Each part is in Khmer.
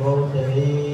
មសមោទនី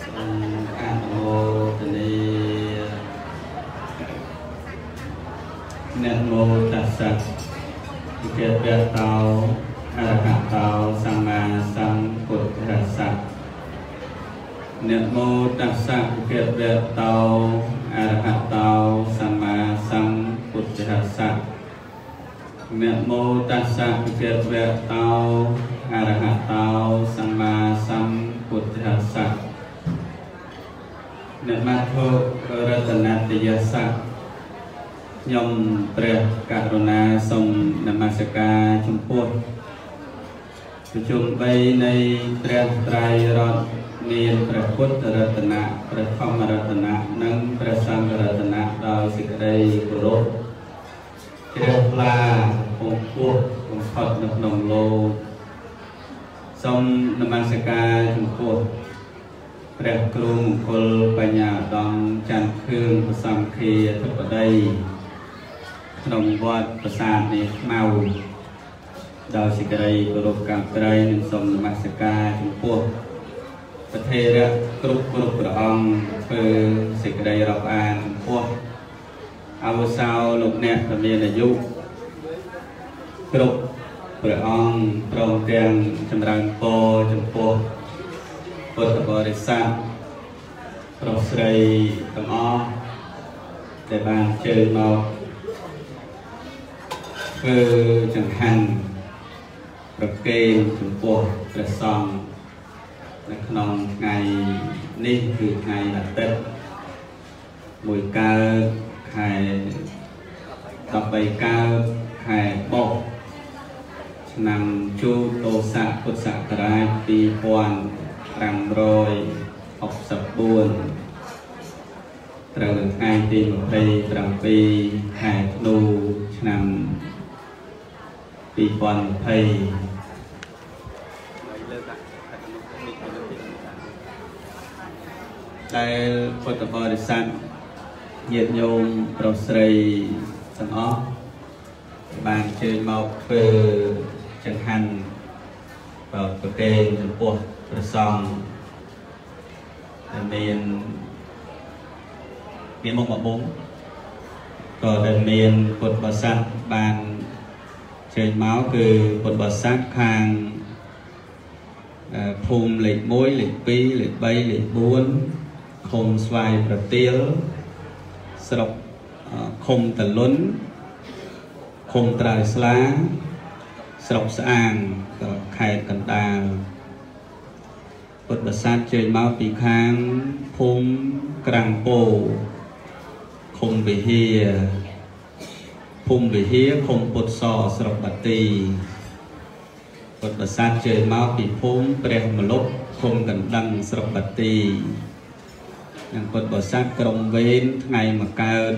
សូមអនុមោទនានមោត ស្សៈវិជ្ជវៈតោអរហតោសម្មាសម្ពុទ្ធស្សៈនមោតស្សៈវិជ្ជវៈតោអរហតោសម្មាសម្ពុទ្ធស្សៈនមោតស្សៈវិជ្ជវៈតោអរហតោសម្មាសម្ពុទ្ធស្សៈអ្នកមាធុរតនតយស័កខ្ញុំព្រះ ករុណាសូមនមស្ការចំពោះប្រជុំ3នៃព្រះត្រៃរតន៍មានព្រះពុទ្ធរតនៈព្រះធម្មរតនៈនិងព្រះសង្ឃរតនៈដោយសេចក្តីគោរពជ្រះថ្លាពងពោះបំផុតនៅក្នុងលោកសូមនមស្ការចំពោះព្រះគ្រូមង្គលបញ្ញាឧត្តមច័ន្ទខឿងប្រសង្ឃាធិបតី ក្នុងវត្តប្រាសាទនេះខ្មៅដោយសេចក្តីគោរពកាប់ក្រៃនិងសូមនមស្ការចំពោះប្រធេរៈគ្រប់គ្រប់ព្រះអង្គធ្វើសេចក្តីរាប់អានចំពោះអវសោលោកអ្នកដែលមានអាយុគ្រប់ព្រះអង្គព្រមទាំងចម្រើនពរចំពោះពុទ្ធបរិស័ទប្រុសស្រីទាំងអស់ដែលបានអញ្ជើញមក ធ្វើចង្ហាន់ប្រគេនចំពោះព្រះសង្ឃនៅក្នុងថ្ងៃនេះគឺថ្ងៃអាទិត្យមួយកើតខែ13កើតខែបុស្សឆ្នាំជូតោស័កពុទ្ធសករាជ2564ត្រូវនៅថ្ងៃទី27ខែធ្នូឆ្នាំ 2020ដែលពុទ្ធបរិស័ទញាតិញោមប្រុសស្រីទាំងអស់បានជើញមកធ្វើចង្ហាន់ក៏ប្រកេនចំពោះព្រះសង្ឃដែលមានមានមុខមកបងក៏ដែលមានពុទ្ធបរិស័ទបាន ជើញមកគឺពុទ្ធបរិស័ទខាងភូមិលេខ1លេខ2លេខ3លេខ4ឃុំស្វាយប្រទាលស្រុកឃុំតលុនឃុំត្រើយស្លាស្រុកស្អាងខេត្តកណ្ដាលពុទ្ធបរិស័ទជើញមកពីខាងភូមិក្រាំងពោឃុំវិហារ ភូមិវិហារឃុំពុទ្ធសស្រុកបាទីពុទ្ធបរិស័ទជើញមកពីភូមិព្រះមលុបឃុំកណ្ដឹងស្រុកបាទីនិងពុទ្ធបរិស័ទក្រុមវេនថ្ងៃមកកើត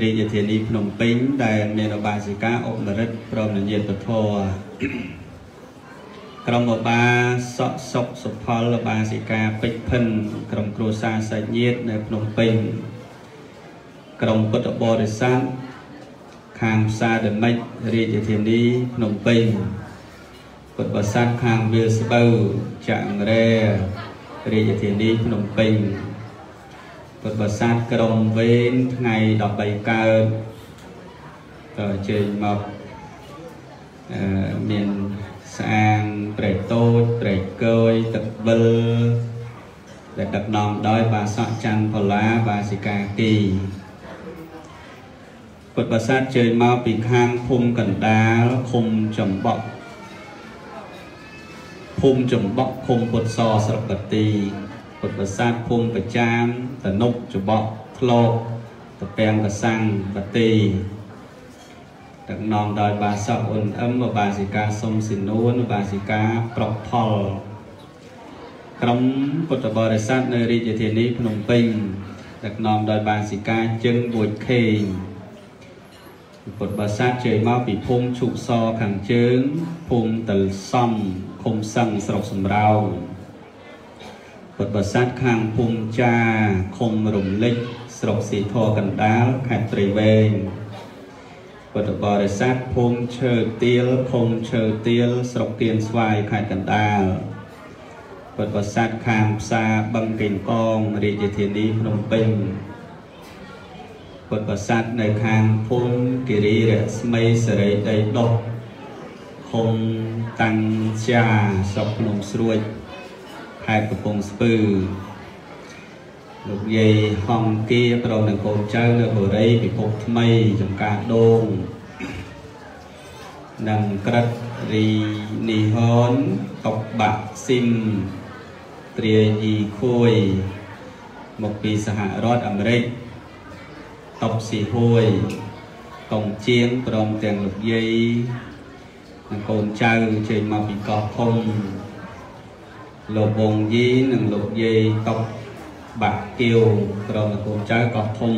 រាជធានីភ្នំពេញដែលមានឧបាសិកាអុបរិទ្ធព្រមនឹងញាតិពធក្រុមឧបាសកសុកសុផលឧបាសិកាពេជ្រភិនក្រុមគ្រួសារសាច់ញាតិនៅភ្នំពេញ ក្រុមពុទ្ធបរិស័ទខាងផ្សារដមិចរាជធានីភ្នំពេញពុទ្ធបរិស័ទខាងវាលស្បូវចាក់រែរាជធានីភ្នំពេញពុទ្ធបរិស័ទក្រុមវេនថ្ងៃ13កើតក៏អញ្ជើញមកអឺមានស្អាងព្រែកតូចព្រែកកយទឹកវិលដែលដឹកនាំដោយ បាសកច័ន្ទផល្លាបាសិកាគី ពុទ្ធបរិស័ទជើញមកពីខាងភូមិកណ្ដាលឃុំចំបក់ភូមិចំបក់ឃុំពុទ្ធសស្រុកកទីពុទ្ធបរិស័ទភូមិប្រចាមតនុកច្បក់ធ្លោកតពាំងកសាំងបទីដឹកនាំដោយបាសកអ៊ុនអឹមបាសិកាសុំស៊ីនួនបាសិកាប្រុកផលក្រុមពុទ្ធបរិស័ទនៅរាជធានីភ្នំពេញដឹកនាំដោយបាសិកាជឹងបួចខេង ពុទ្ធបរិស័ទជើញមកពីភូមិឈុកសខាងជើងភូមិតលសំឃុំសឹងស្រុកសំរោងពុទ្ធបរិស័ទខាងភូមិចាឃុំរំលិចស្រុកសីធរកណ្ដាលខេត្តព្រៃវែងពុទ្ធបរិស័ទភូមិឈើទៀលឃុំឈើទៀលស្រុកគៀនស្វាយខេត្តកណ្ដាលពុទ្ធបរិស័ទខាងផ្សារបឹងកេងកងរាជធានីភ្នំពេញ ពុទ្ធបរិស័ទនៅខាងភូមិគិរីរស្មីសេរីដីដុះឃុំតាំងជាស្រុកភ្នំស្រួយខេត្តកំពង់ស្ពឺលោកយាយហងគាប្រងនឹងកូនចៅនៅបូរីពិភពថ្មីចំការដូងនិងក្រិតរីនីហនតបបាក់ស៊ីមត្រាយីខួយមកពីសហរដ្ឋអាមេរិក តបស៊ីហួយកងជាងព្រមទាំងលោកយាយនិងកូនចៅចេញមកពីកោះធំលោកវងយីនិងលោកយាយតបបាក់គៀវក្រុមកូនចៅកោះធំ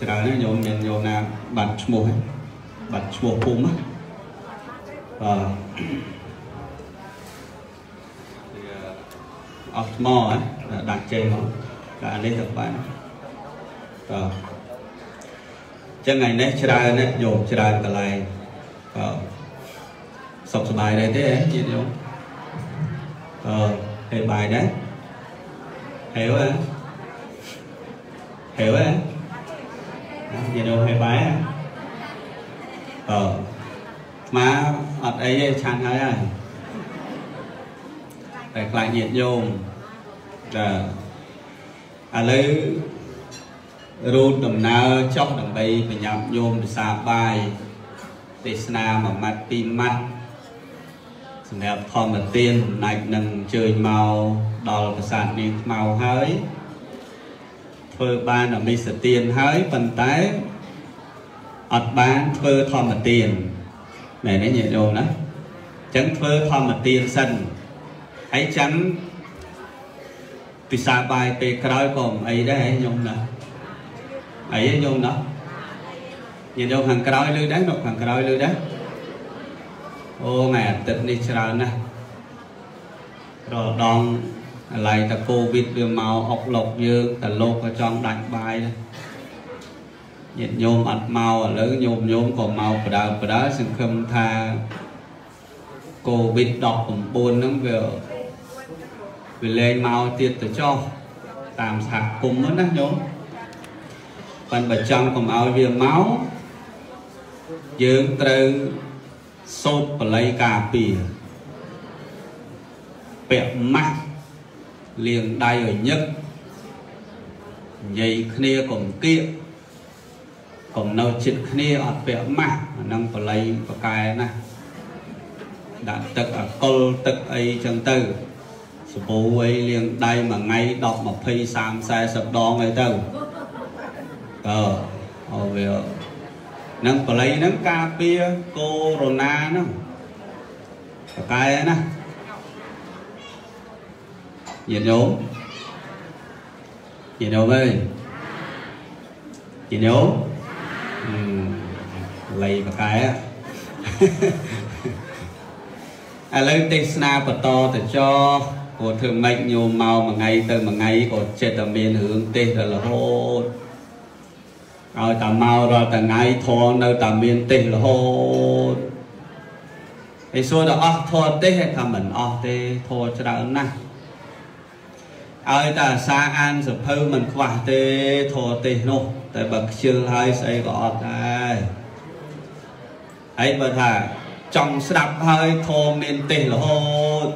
ច្រើនណាស់ញោមមានញោមណាបាត់ឈ្មោះបាត់ឈ្មោះភូមិបាទអស់ថ្មដាក់ចេញមកដាក់នេះទៅបាន បាទចឹងថ្ងៃនេះច្រើនណាស់ញោមច្រើនកន្លែងបាទសុខសប្បាយដែរទេញាតិញោមអឺហេបាយដែរហេវហ៎ហេវហ៎ញាតិញោមហេបាយអឺស្មាអត់អីទេឆាន់ហើយហើយតែខ្លាចញាតិញោមចាឥឡូវ រូតដំណើរចុះដើម្បីបញ្ញាប់ញោមពិសាបាយទេសនាមួយម៉ាត់ពីរម៉ាត់សម្រាប់ធម្មទានអំណាចនឹងអញ្ជើញមកដល់ប្រាសាទនាងខ្មៅហើយធ្វើបានអមិសទានហើយប៉ុន្តែអត់បានធ្វើធម្មទានមែនទេញាតិញោមណាអញ្ចឹងធ្វើធម្មទានសិនហើយចាំពិសាបាយពេលក្រោយក៏មិនអីដែរញោមណា អីញោមណាញាតិញោមខាងក្រោយលើដែរនៅខាងក្រោយលើដែរអូថ្ងៃអាទិត្យនេះច្រើនណាស់រដងអាឡ័យតាកូវីដវាមកអុកឡុកយើងតាលោកក៏ចង់ដាច់បាយដែរញាតិញោមអត់មកឥឡូវញោមញោមក៏មកបដើបដើសង្ឃឹមថាកូវីដ19ហ្នឹងវាវាលែងមកទៀតទៅចុះតាមសហគមន៍ហ្នឹងណាញោម ប៉ិនបើចង់កុំឲ្យវាមកយើងត្រូវសូត្របល័យការពារពាក់ម៉ាស់លាងដៃឲ្យញឹកនិយាយគ្នាកុំគៀកកុំនៅចិត្តគ្នាអត់ពាក់ម៉ាស់អានឹងបល័យបកែណាដាក់ទឹកអាកុលទឹកអីចឹងទៅសបូអីលាងដៃមួយថ្ងៃ10 20 30 40ដងអីទៅ អឺអរវានឹងបល័យហ្នឹងការពារកូវីដហ្នឹងបកែណាញាតិញោមញាតិញោមអើយញាតិញោមលៃបកែឥឡូវទេសនាបន្តទៅចោព្រោះធ្វើម៉េចញោមមកមួយថ្ងៃទៅមួយថ្ងៃក៏ចិត្តតែមានរឿងទេសដល់រហូត ឲ្យតាមករាល់ថ្ងៃធរនៅតែមានទេសរហូតហើយសួរដល់អស់ធរទេសថាមិនអស់ទេធរច្រើនណាស់ឲ្យតែអាសាអានសភៅមិនខ្វះទេធរទេសនោះ តែបើខ្ជិលហើយស្អីក៏អត់ដែរហើយបើថាចង់ស្ដាប់ហើយធរមានទេសរហូត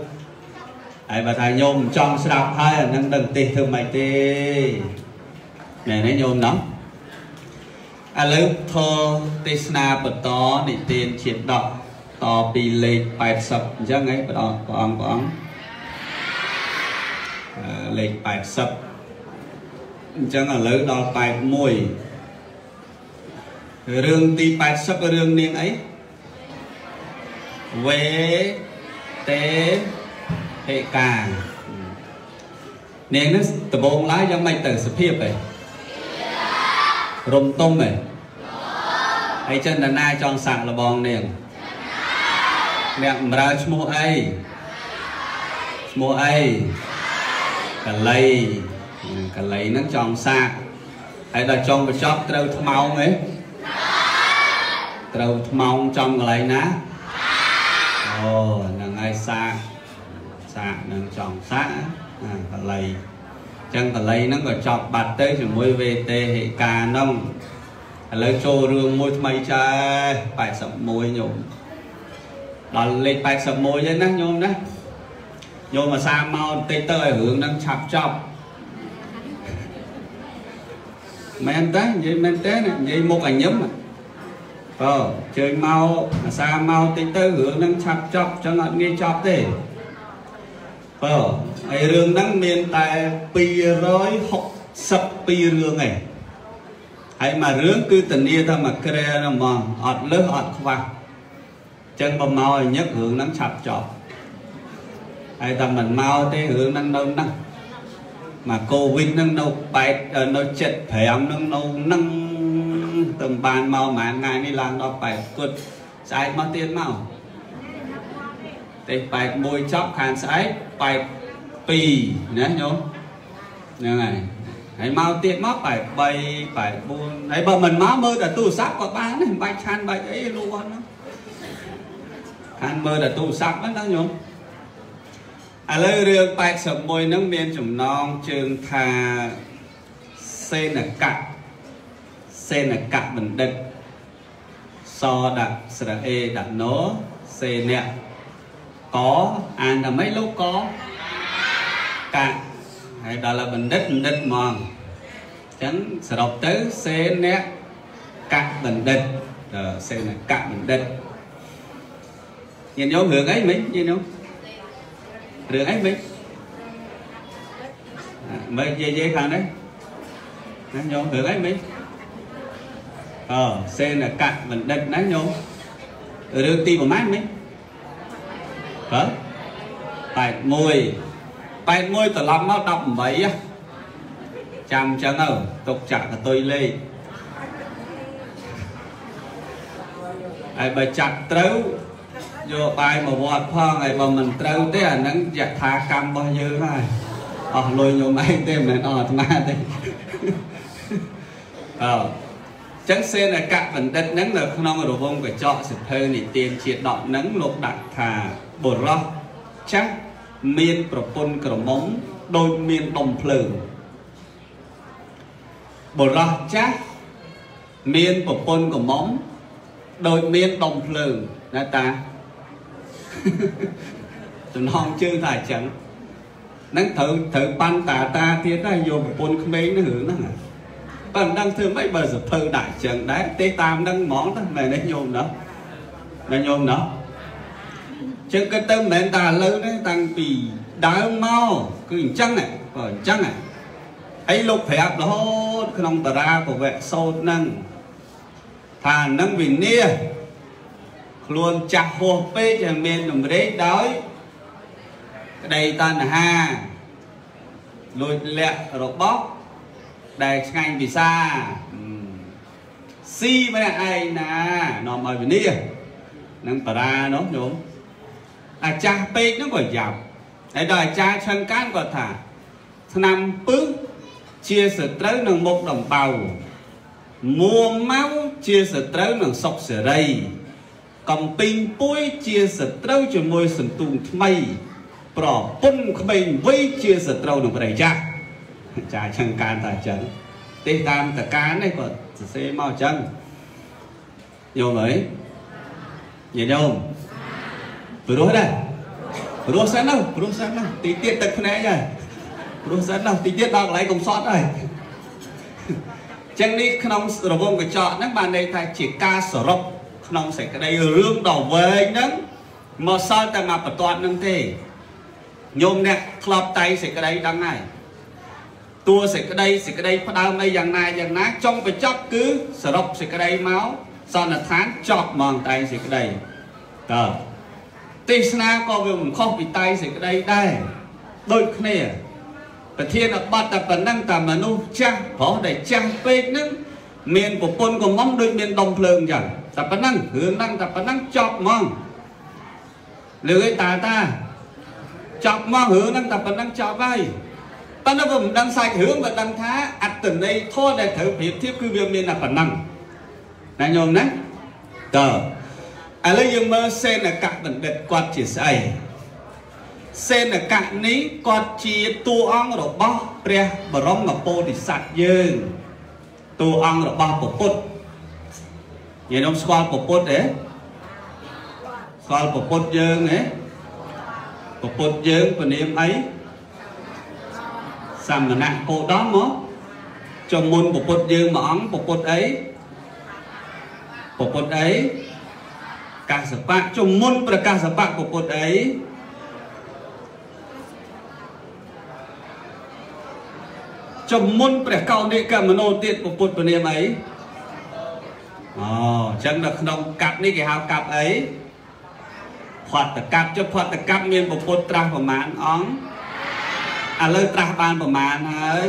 ហើយបើថាញោមចង់ស្ដាប់ហើយអានឹងដឹងទេសធ្វើម៉េចទេមែនទេញោមណោះ ឥឡូវធរទេសនាបន្តនិទានជាដកតពីលេខ80អញ្ចឹងហីព្រះអង្គព្រះអង្គព្រះអង្គលេខ80អញ្ចឹងឥឡូវដល់81រឿងទី80រឿងនាងអីវេតេហេកានាងនេះដំបងឡើយយ៉ាងម៉េចទៅសភាពឯងរំទុំឯង ហើយចិនតាណាចង់សាក់លបងនាងអ្នកបម្រើឈ្មោះអីឈ្មោះអីកលៃកលៃហ្នឹងចង់សាកហើយដល់ចង់បញ្ចប់ត្រូវថ្មោងទេត្រូវថ្មោងចំកន្លែងណាអូហ្នឹងហើយសាកសាកនឹងចង់សាកកលៃចឹងកលៃហ្នឹងក៏ចប់បាត់ទៅជាមួយវេតេហេកាហ្នឹង ឥឡូវចូលរឿងមួយថ្មីចា81ញោមដល់លេខ81ហ្នឹងណាញោមណាយកមកសាមកបន្តិចទៅឲ្យរឿងហ្នឹងឆាប់ចប់មែនតើនិយាយមែនតើនិយាយមុខអញឹមបើជើញមកអាសាមកតិចទៅរឿងហ្នឹងឆាប់ចប់ចឹងអត់ងាយចប់ទេបើហើយរឿងហ្នឹងមានតែ262រឿងឯង ហើយមួយរឿងគឺធានាថាមួយក្រែហ្នឹងហ្មងអត់លើសអត់ខ្វះចឹងបើមកឲ្យញឹករឿងហ្នឹងឆាប់ចប់ហើយតែមិនមកទេរឿងហ្នឹងនៅហ្នឹងមកកូវីដហ្នឹងនៅ8នៅ75ហ្នឹងនៅហ្នឹងទៅបានមកប្រហែលថ្ងៃនេះឡើងដល់8គត់ស្អែកមកទៀតមកទេ81ចប់ខាងស្អែក82ណាញោមហ្នឹងហើយ ហើយមកទៀតមក83 84ហើយបើមិនមកមើលតែទូរស័ព្ទក៏បានដែរមិនបាច់ឆានបាច់អីលោកអត់ហ្នឹងខានមើលតែទូរស័ព្ទហ្នឹងណាញោមឥឡូវរឿង81ហ្នឹងមានចំណងជើងថាសេនកៈសេនកៈបណ្ឌិតសដាក់ស្រៈអេដាក់ណូសេអ្នកកអានតែម៉េចលោកកកៈ ហើយដល់បណ្ឌិតបណ្ឌិតហ្មងអញ្ចឹងសរុបទៅសេអ្នកកៈបណ្ឌិតសេនកៈបណ្ឌិតញាតិញោមរឿងអីមិញញាតិញោមរឿងអីមិញមើលនិយាយនិយាយខាងនេះណាញោមរឿងអីមិញអសេនកៈបណ្ឌិតណាញោមរឿងទីប្រហែលមិញបើ81 81ត្រឡប់មក18ចាំចឹងទៅទុកចាក់កតុយលេខហើយបើចាក់ត្រូវយកបាយមកវត្តផងហើយបើមិនត្រូវទេអាហ្នឹងយថាកម្មរបស់យើងហើយអស់លុយញោមឯងទេមិនមែនអស់អាត្មាទេអើចឹងសេនកៈបណ្ឌិតហ្នឹងនៅក្នុងរវងកញ្ចក់សិភៅនិទានជាដកហ្នឹងលោកដាក់ថាបុរសចាស់ មានប្រពន្ធក្រមុំដូចមានដុំភ្លើងបុរសចាស់មានប្រពន្ធក្រមុំដូចមានដុំភ្លើងណាតាចំណងជើងថាអញ្ចឹងហ្នឹងត្រូវត្រូវប៉ាន់តាតាទៀតដែរយកប្រពន្ធក្មេងនឹងរឿងហ្នឹងបើមិនដឹងធ្វើម៉េចបើសភៅដាក់អញ្ចឹងដែរទេតាមហ្នឹងហ្មងទៅមែនទេញោមណាណាញោមណា ចឹងគិតទៅមិនមែនតាឥឡូវទេតាំងពីដើមមកគឺអញ្ចឹងបើអញ្ចឹងហើយលោកប្រាប់រហូតក្នុងតារាពវៈសោតហ្នឹងថានឹងវិនាខ្លួនចាស់ហួសពេកហើយមានតម្រេចដោយក្តីតណ្ហាលួចលាក់របស់ដែលឆ្ងាញ់ពិសាស៊ីម្នាក់ឯងណានាំឲ្យវិនានឹងតារានោះញោម អាចាស់ពេកនោះក៏យ៉ាប់ហើយដល់អាចារ្យឆឹងកានគាត់ថាឆ្នាំពឹសជាសត្រូវនឹងមុខដំបៅមួម៉ៅជាសត្រូវនឹងសុកសេរី កំពីងពួយជាសត្រូវជាមួយសន្ទូងថ្មី ប្រពន្ធក្មេងវ័យជាសត្រូវនឹងប្រៃចាស់ចាឆឹងកានតាអញ្ចឹងទេតាមតកាននេះគាត់សរសេរមកអញ្ចឹងយល់ហើយញាតិញោម ព្រោះដែរព្រោះសិនទៅព្រោះសិនទៅទីទៀតទឹកភ្នែកហើយព្រោះសិនទៅទីទៀតដល់កន្លែងកំសត់ហើយចឹងនេះក្នុងរវងកញ្ចក់ហ្នឹងបានន័យថាជាការសរុបក្នុងសេចក្តីរឿងដ៏វែងហ្នឹងមកសល់តែមកបន្ទាត់ហ្នឹងទេញោមអ្នកធ្លាប់តៃសេចក្តីដឹងហើយតួសេចក្តីសេចក្តីផ្ដើមអីយ៉ាងណាយ៉ាងណាចុងបញ្ចប់គឺសរុបសេចក្តីមកសន្និដ្ឋានចប់ហ្មងតែសេចក្តីតើ ទេសនាក៏វាមិនខុសពីតៃសេចក្តីដែរដូចគ្នាប្រធានបတ်តែប៉ុណ្ណឹងតែមនុស្សចាស់ប្រុសដែលចាស់ពេកហ្នឹងមានប្រពន្ធកំងដូចមានដុំភ្លើងចឹងតែប៉ុណ្ណឹងរឿងហ្នឹងតែប៉ុណ្ណឹងចប់ហ្មងលឺឯតាតាចប់មករឿងហ្នឹងតែប៉ុណ្ណឹងចប់ហើយប៉ុន្តែវាមិនដឹងសាច់រឿងវាដឹងថាអត្តន័យធម៌ដែលត្រូវប្រៀបធៀបគឺវាមានតែប៉ុណ្ណឹងណាញោមណាតើ ឥឡូវយើងមើលសេនកៈបណ្ឌិតគាត់ជាស្អីសេនកៈនេះគាត់ជាតួអង្គរបស់ព្រះបរមពោធិសត្វយើងតួអង្គរបស់ពពុទ្ធញាតិញោមស្គាល់ពពុទ្ធទេស្គាល់ពពុទ្ធយើងទេពពុទ្ធយើងពនាមអីសមណៈគោដមមកចំមុនពពុទ្ធយើងមួយអង្គពពុទ្ធអីពពុទ្ធអី កាសបៈជំមុនប្រកាសបៈពុទ្ធអីជំមុនព្រះកោនិកមនោទៀតពុទ្ធពនាមអីអូអញ្ចឹងនៅក្នុងកាប់នេះគេហៅកាប់អីផាត់តកាប់ចុះផាត់តកាប់មានពុទ្ធត្រាស់ប្រមាណអង្គឥឡូវត្រាស់បានប្រមាណហើយ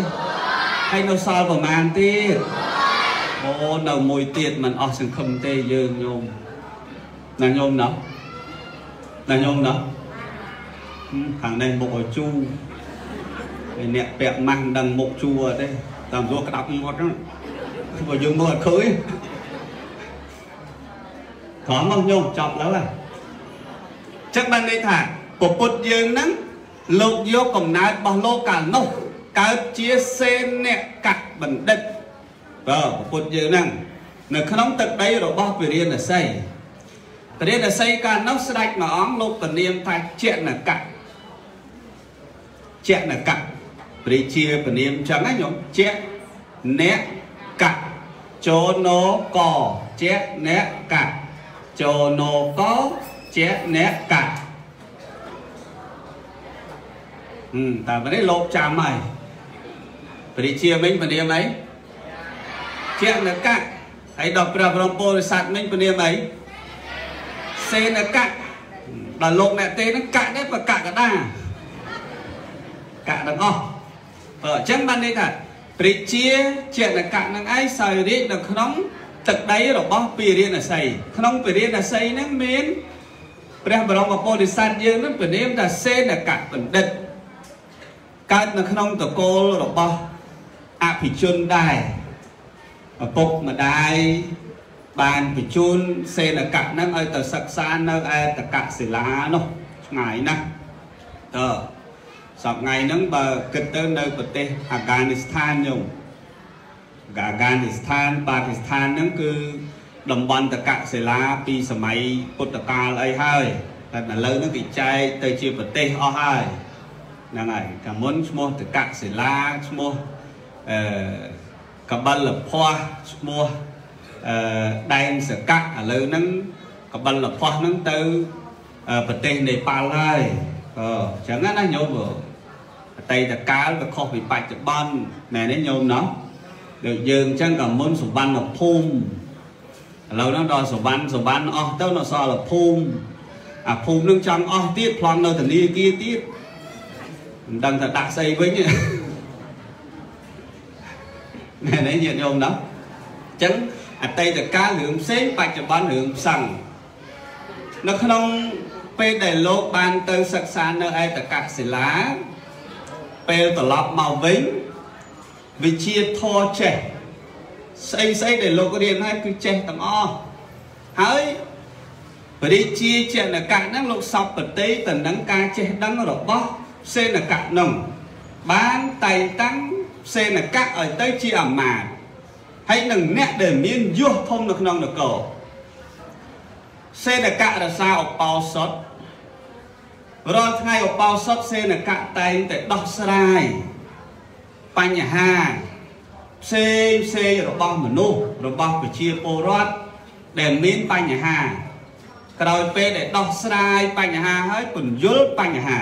ហើយនៅសល់ប្រមាណទៀតអូនៅមួយទៀតមិនអស់សង្ឃឹមទេយើងញោម ណាញោមណោះណាញោមណោះខាងនេះមុខឲ្យជូឯអ្នកពាក់ម៉ាស់មិនដឹងមុខជួអត់ទេតាមព្រោះក្តាប់ងាត់ហ្នឹងព្រោះយើងមើលអត់ឃើញត្រង់មកញោមចប់លើហើយចឹងបានន័យថាពពុទ្ធយើងហ្នឹងលោកយកកំណើតរបស់លោកកាលនោះកើតជាសេនៈកបណ្ឌិតបើពពុទ្ធយើងហ្នឹងនៅក្នុងទឹកដីរបស់វិរិយនសី ពរិណសីកាលនោះស្ដេចមួយអង្គលោកពនាមថាជានកៈជានកៈព្រះជាពនាមចឹងណាញោមជាអ្នកកៈចូលណកជាអ្នកកៈចូលណកជាអ្នកកៈហឹមតែពេលនេះលោកចាំហើយព្រះជាវិញពនាមអីជានកៈហើយដល់ព្រះបរមពុរិស័ទវិញពនាមអី សេនកៈដល់លោកអ្នកទេហ្នឹងកៈនេះប្រកកដាកៈទាំងអស់បើអញ្ចឹងបានន័យថាព្រះជាចេតកៈនឹងឯងសោយរាជនៅក្នុងទឹកដីរបស់ពារាណសីក្នុងពារាណសីហ្នឹងមានព្រះបរមពុទ្ធិស័តយើងនឹងព្រានាមថាសេនកៈបណ្ឌិតកើតនៅក្នុងតកូលរបស់អភិជនដែរឪពុកម្ដាយ បានបញ្ជូនសេនកៈហ្នឹងឲ្យទៅសិក្សានៅឯតកសិលានោះឆ្ងាយណាស់តើសប្ថ្ងៃហ្នឹងបើគិតទៅនៅប្រទេសអាហ្គានីស្ថានញោមអាហ្គានីស្ថានប៉ាគីស្ថានហ្នឹងគឺតំបន់តកសិលាពីសម័យពុទ្ធកាលអីហើយតែឥឡូវហ្នឹងគេចែកទៅជាប្រទេសអស់ហើយហ្នឹងហើយកាលមុនឈ្មោះតកសិលាឈ្មោះអឺកបិលភ័សឈ្មោះអឺ ដែនសកៈឥឡូវហ្នឹងកបិលភ័សហ្នឹងទៅប្រទេសនេប៉ាល់ហើយអឺចឹងណាញោមអតីតកាលវាខុសពីបច្ចុប្បន្នមែនទេញោមណោះដូចយើងអញ្ចឹងក៏មុនសុវណ្ណភូមិឥឡូវហ្នឹងដល់សុវណ្ណសុវណ្ណអស់ទៅនៅសល់ភូមិអាភូមិនឹងចង់អស់ទៀតប្លង់នៅធនាគារទៀតមិនដឹងថាដាក់ស្អីវិញមែនទេញាតិញោមណោះអញ្ចឹង អតីតកាលរឿងផ្សេងបច្ចុប្បន្នរឿងផ្សឹងនៅក្នុងពេលដែលលោកបានទៅសិក្សានៅឯតកសិលាពេលត្រឡប់មកវិញវិជាធរចេះស្អីស្អីដែលលោករៀនហើយគឺចេះទាំងអស់ហើយបរិជាចេនកៈហ្នឹងលោកសពប្រតិទៅនឹងការចេះដឹងរបស់សេនកៈនោះបានតែងតាំងសេនកៈឲ្យទៅជាអាមាត្យ ហើយនឹងអ្នកដែលមានយសធំនៅក្នុងនគរសេនកៈរសាឧបោសថរាល់ថ្ងៃឧបោសថសេនកៈតែងតែដោះស្រាយបញ្ហាផ្សេងផ្សេងរបស់មនុស្សរបស់ប្រជាពលរដ្ឋដែលមានបញ្ហា ក្រោយពេលដែលដោះស្រាយបញ្ហាហើយពន្យល់បញ្ហា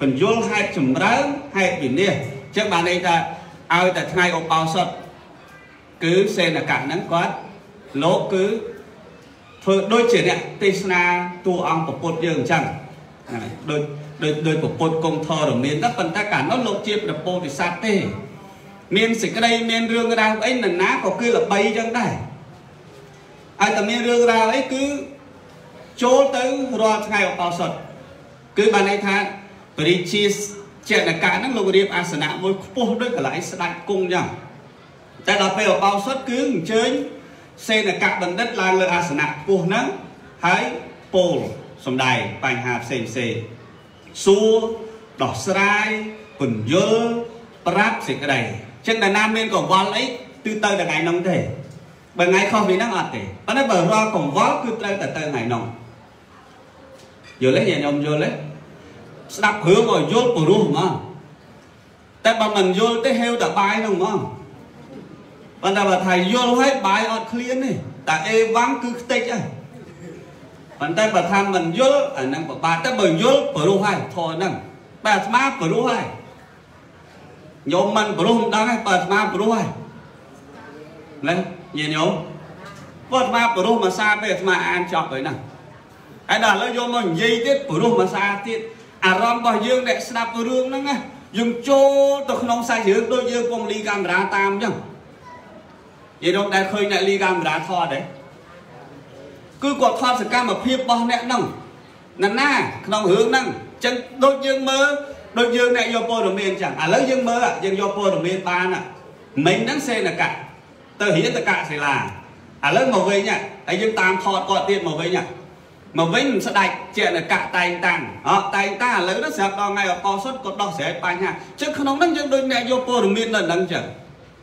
ពន្យល់ហេតុចម្រើនហេតុវិនិច្ឆ័យចឹងបានន័យថាឲ្យតែថ្ងៃឧបោសថ គឺសេនកៈហ្នឹងគាត់លោកគឺធ្វើដូចជាអ្នកទេសនាតួអង្គពុទ្ធយើងអញ្ចឹងដូចដូចដោយពុទ្ធគង់ធរមានតែប៉ុន្តែកាលនោះលោកជាព្រះពោធិសត្វទេ មានសេចក្តីមានរឿងរ៉ាវអីនរណាក៏គឺល្បីអញ្ចឹងដែរហើយតែមានរឿងរ៉ាវអីគឺចូលទៅរាល់ថ្ងៃឧបោសថគឺបានន័យថាបរិជាចេតនកាហ្នឹងលោករៀបអាសនៈមួយខ្ពស់ដូចកន្លែងស្ដាច់គង់អញ្ចឹង តែដល់ពេលឧបោសថគឺអញ្ជើញសេនកៈបណ្ឌិតឡើងលើអាសនៈខ្ពស់ហ្នឹងហើយពោលសំដែងបញ្ហាផ្សេងផ្សេងសួរដោះស្រាយពន្យល់ប្រាប់សេចក្តីចឹងតែណាមានកង្វល់អីគឺទៅតែថ្ងៃហ្នឹងទេបើថ្ងៃខុសពីហ្នឹងអត់ទេប៉ុន្តែបើរាល់កង្វល់គឺត្រូវតែទៅថ្ងៃហ្នឹងយល់ទេញាតិញោមយល់ទេស្ដាប់រឿងឲ្យយល់ព្រោះហ្មងតែបើមិនយល់ទេហេវតែបាយហ្នឹងហ្មង ប៉ុន្តែបើថាយល់ហើយបាយអត់ឃ្លានទេតែអេវ៉ាំងគឺខ្ទេចហើយប៉ុន្តែបើថាមិនយល់អាហ្នឹងពិបាកតែបើយល់ព្រោះហើយធរហ្នឹងបើអាត្មាព្រោះហើយញោមមិនព្រោះមិនដឹងហើយបើអាត្មាព្រោះហើយណាញាតិញោមបើអាត្មាព្រោះមួយសាពេលអាត្មាអានចប់ហើយណាហើយដល់ឥឡូវយកមកនិយាយទៀតព្រោះមួយសាទៀតអារម្មណ៍របស់យើងដែលស្ដាប់រឿងហ្នឹងណាយើងចូលទៅក្នុងសាច់រឿងដូចយើងពងលីកាមេរ៉ាតាមអញ្ចឹង យីរងដែលឃើញអ្នកលីកាមេរ៉ាថតទេគឺគាត់ថតសកម្មភាពរបស់អ្នកហ្នឹងណាណាក្នុងរឿងហ្នឹងអញ្ចឹងដូចយើងមើលដូចយើងអ្នកយកព័ត៌មានអញ្ចឹងឥឡូវយើងមើលយើងយកព័ត៌មានបានមិញហ្នឹងសេនកៈទៅរៀនតកៈសិលាឥឡូវមកវិញហើយយើងតាមថតគាត់ទៀតមកវិញមកវិញស្ដាច់ជានកៈតែងតាំងអត់តែងតាំងឥឡូវនេះស្រាប់ដល់ថ្ងៃអបសុតក៏ដោះស្រាយបញ្ហាចឹងក្នុងហ្នឹងយើងដូចអ្នកយកព័ត៌មាននៅហ្នឹងចឹង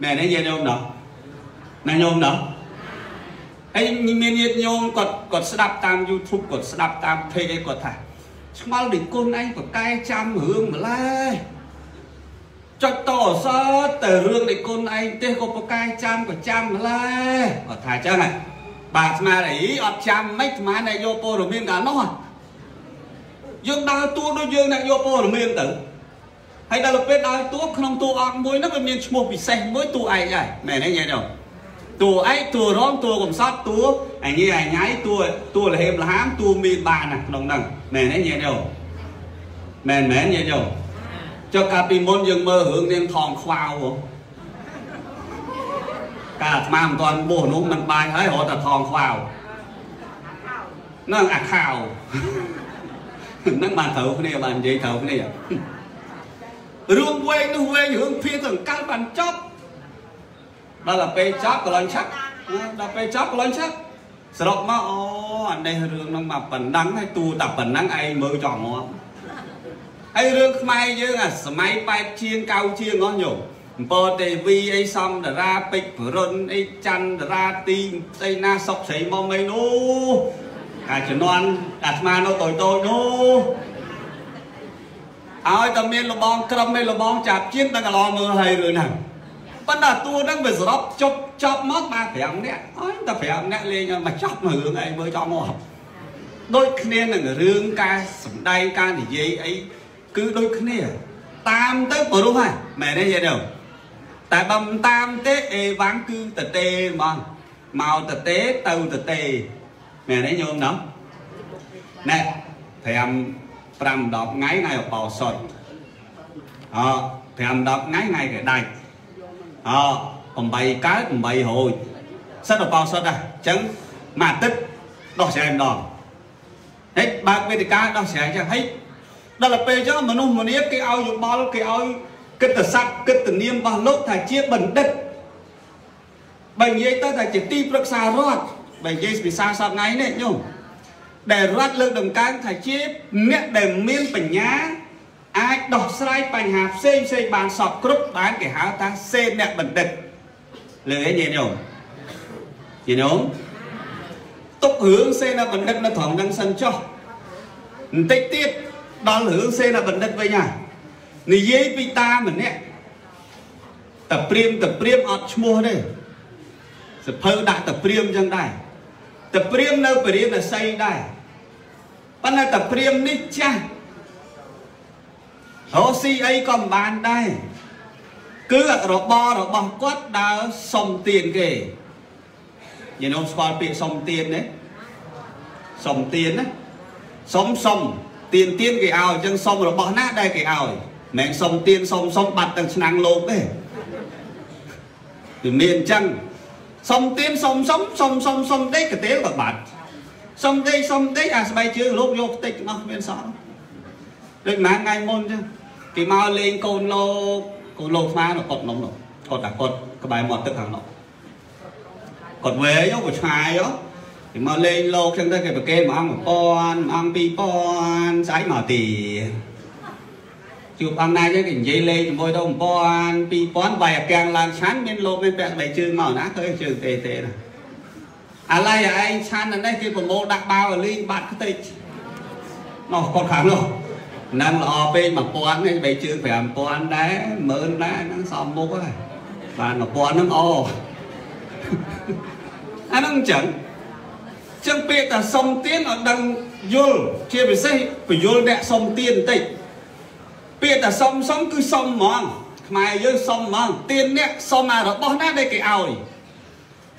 ណែនេះញាតិញោមណោះ ណែញោមណោះហើយមានញាតិញោមគាត់គាត់ស្ដាប់តាម YouTube គាត់ស្ដាប់តាម page អីគាត់ថាឆ្ងល់ដូចគុណឯងប្រកែចាំរឿងម្ល៉េះចុចតអសទៅរឿងនៃគុណឯងទេក៏ប្រកែចាំក៏ចាំម្ល៉េះគាត់ថាចឹងហ៎បាទស្មារតីអត់ចាំមិនស្មានអ្នកយកព័ត៌មានកាលនោះយើងដើរតួដូចយើងអ្នកយកព័ត៌មានទៅហើយដល់ពេលដើរតួក្នុងតួអង្គមួយហ្នឹងវាមានឈ្មោះពិសេសមួយតួឯងហើយមែនទេញ៉ែញោម តួឯងតួរងតួកំសត់តួអញអញៃតួតួលហេមលហាមតួមានបានណាក្នុងហ្នឹងមែនទេញ៉ែញោមមែនមែនញ៉ែញោមចុះកាលពីមុនយើងមើលរឿងនាងថងខ្វៅហ៎កាលអាត្មាមិនទាន់បោះនោះមិនបាយហើយរត់តែថងខ្វៅនឹងអាខាវនឹងបានត្រូវគ្នាបាននិយាយត្រូវគ្នារឿងវែងនោះវែងរឿងភៀសសង្កលបានចប់ ដល់ទៅពេលចប់កន្លងឆឹកដល់ពេលចប់កន្លងឆឹកសរុបមកអូអានេះរឿងហ្នឹងមកប៉ុណ្ណឹងហើយទូតែប៉ុណ្ណឹងឯងមើលចោះមកហើយរឿងខ្មែរយើងអាសម័យ8ជាង9ជាងអស់ញោមអំពើទេវីអីសំតារាពេជ្ររុនអីច័ន្ទរាទីស្អីណាសុកស្រីមកអីនោះអាជំនាន់អាត្មានៅតូចតូចនោះឲ្យតែមានលបងក្រឹមឯលបងចាប់ជាងតែកន្លងមើលហើយរឿងហ្នឹង ប៉ុន្តែតួហ្នឹងវាសរុបចប់ចប់មកបាន5នាក់អើយតែ5នាក់លេងមកចប់មករឿងអីមើលចប់មកដូចគ្នានឹងរឿងការសំដែងការនិយាយអីគឺដូចគ្នា តាមទៅបរុសហ្នឹងមែនទេយល់ទេតែបើមិនតាមទេអេវ៉ាំងគឺតទេហ្មងមកតទេទៅតទេមែនទេញោមណោះណែ5 5 10ថ្ងៃថ្ងៃអបោសុតអ5 10ថ្ងៃថ្ងៃកដាច់ អ8កើត8រោចសិតអបោសុតដែរអញ្ចឹងមួយអាទិត្យដោះស្រាយម្ដងហេតុបើកវេទិកាដោះស្រាយអញ្ចឹងហេតុដល់ទៅពេលអញ្ចឹងមនុស្សម្នាគេឲ្យយោបល់គេឲ្យគិតទៅស័ព្ទគិតទៅនាមរបស់លោកថាជាបណ្ឌិតបើនិយាយទៅថាជាទីប្រឹក្សារដ្ឋបើនិយាយភាសាសពថ្ងៃនេះញោមដែលរដ្ឋលើកដំកើងថាជាអ្នកដែលមានបញ្ញា អាចដោះស្រាយបញ្ហាផ្សេងផ្សេងបានសពគ្រប់បានគេហៅថាសេអ្នកបណ្ឌិតលើឯងញោមញោមទុករឿងសេនបណ្ឌិតនៅត្រង់ហ្នឹងសិនចុះបន្តិចទៀតដល់រឿងសេនបណ្ឌិតវិញហ่ะនិយាយពីតាម្នាក់តែព្រាមតែព្រាមអត់ឈ្មោះទេសភៅដាក់តែព្រាមចឹងដែរតែព្រាមនៅពរិញ្ញាស័យដែរប៉ុន្តែតែព្រាមនេះចាស់ រស់ស៊ីអីក៏មិនបានដែរគឺរបររបស់គាត់ដើរសុំទានគេយីនោមស្គាល់ពាក្យសុំទានទេសុំទានណាសុំសុំទានទានគេឲ្យអញ្ចឹងសុំរបស់ណាដែលគេឲ្យមិនសុំទៀនសុំសុំបាត់ទាំងឆ្នាំងលោកទេវាមានអញ្ចឹងសុំទៀនសុំសុំសុំសុំសុំដេកកទេលក៏បាត់សុំដេកសុំដេកអាស្បែកជើងលោកយកផ្ទិចទាំងអស់មានសល់ដូចម៉ាថ្ងៃមុនអញ្ចឹង គេមកលេងកូនលោកកូនលោកស្មានៅកត់នំនោះគាត់តែគាត់ក្បែរមាត់ទឹកខាងនោះគាត់វែងគាត់ឆ្ងាយហ៎គេមកលេងលោកចឹងទៅគេប្រគេនមួយអង្គ1000មួយអង្គ2000ស្អីមកទីជួបអង្គណាយើងគេនិយាយលេខជាមួយទៅ1000 2000វាយអាកាំងឡើងឆាន់មានលោកមានពាក់ស្បែកជើងមកណាឃើញជើងទេទេណាអាឡ័យឯងឆាន់នេះគេប្រមូលដាក់បាវលីងបាត់ខ្ទេចនោះគាត់ខាងនោះ នឹងល្អពេក1000នេះស្បែកជើង5000ដែរ10000ដែរហ្នឹងសមមុខហើយបាន1000ហ្នឹងអូអាហ្នឹងអញ្ចឹងចឹងពាក្យថាសុំទៀនឲ្យដឹងយល់ជាពិសេសបញ្យល់អ្នកសុំទៀនបន្តិចពាក្យតែសុំសុំគឺសុំហ្មងខ្មែរយើងសុំហ្មងទៀនអ្នកសុំអារបស់ណាដែលគេឲ្យ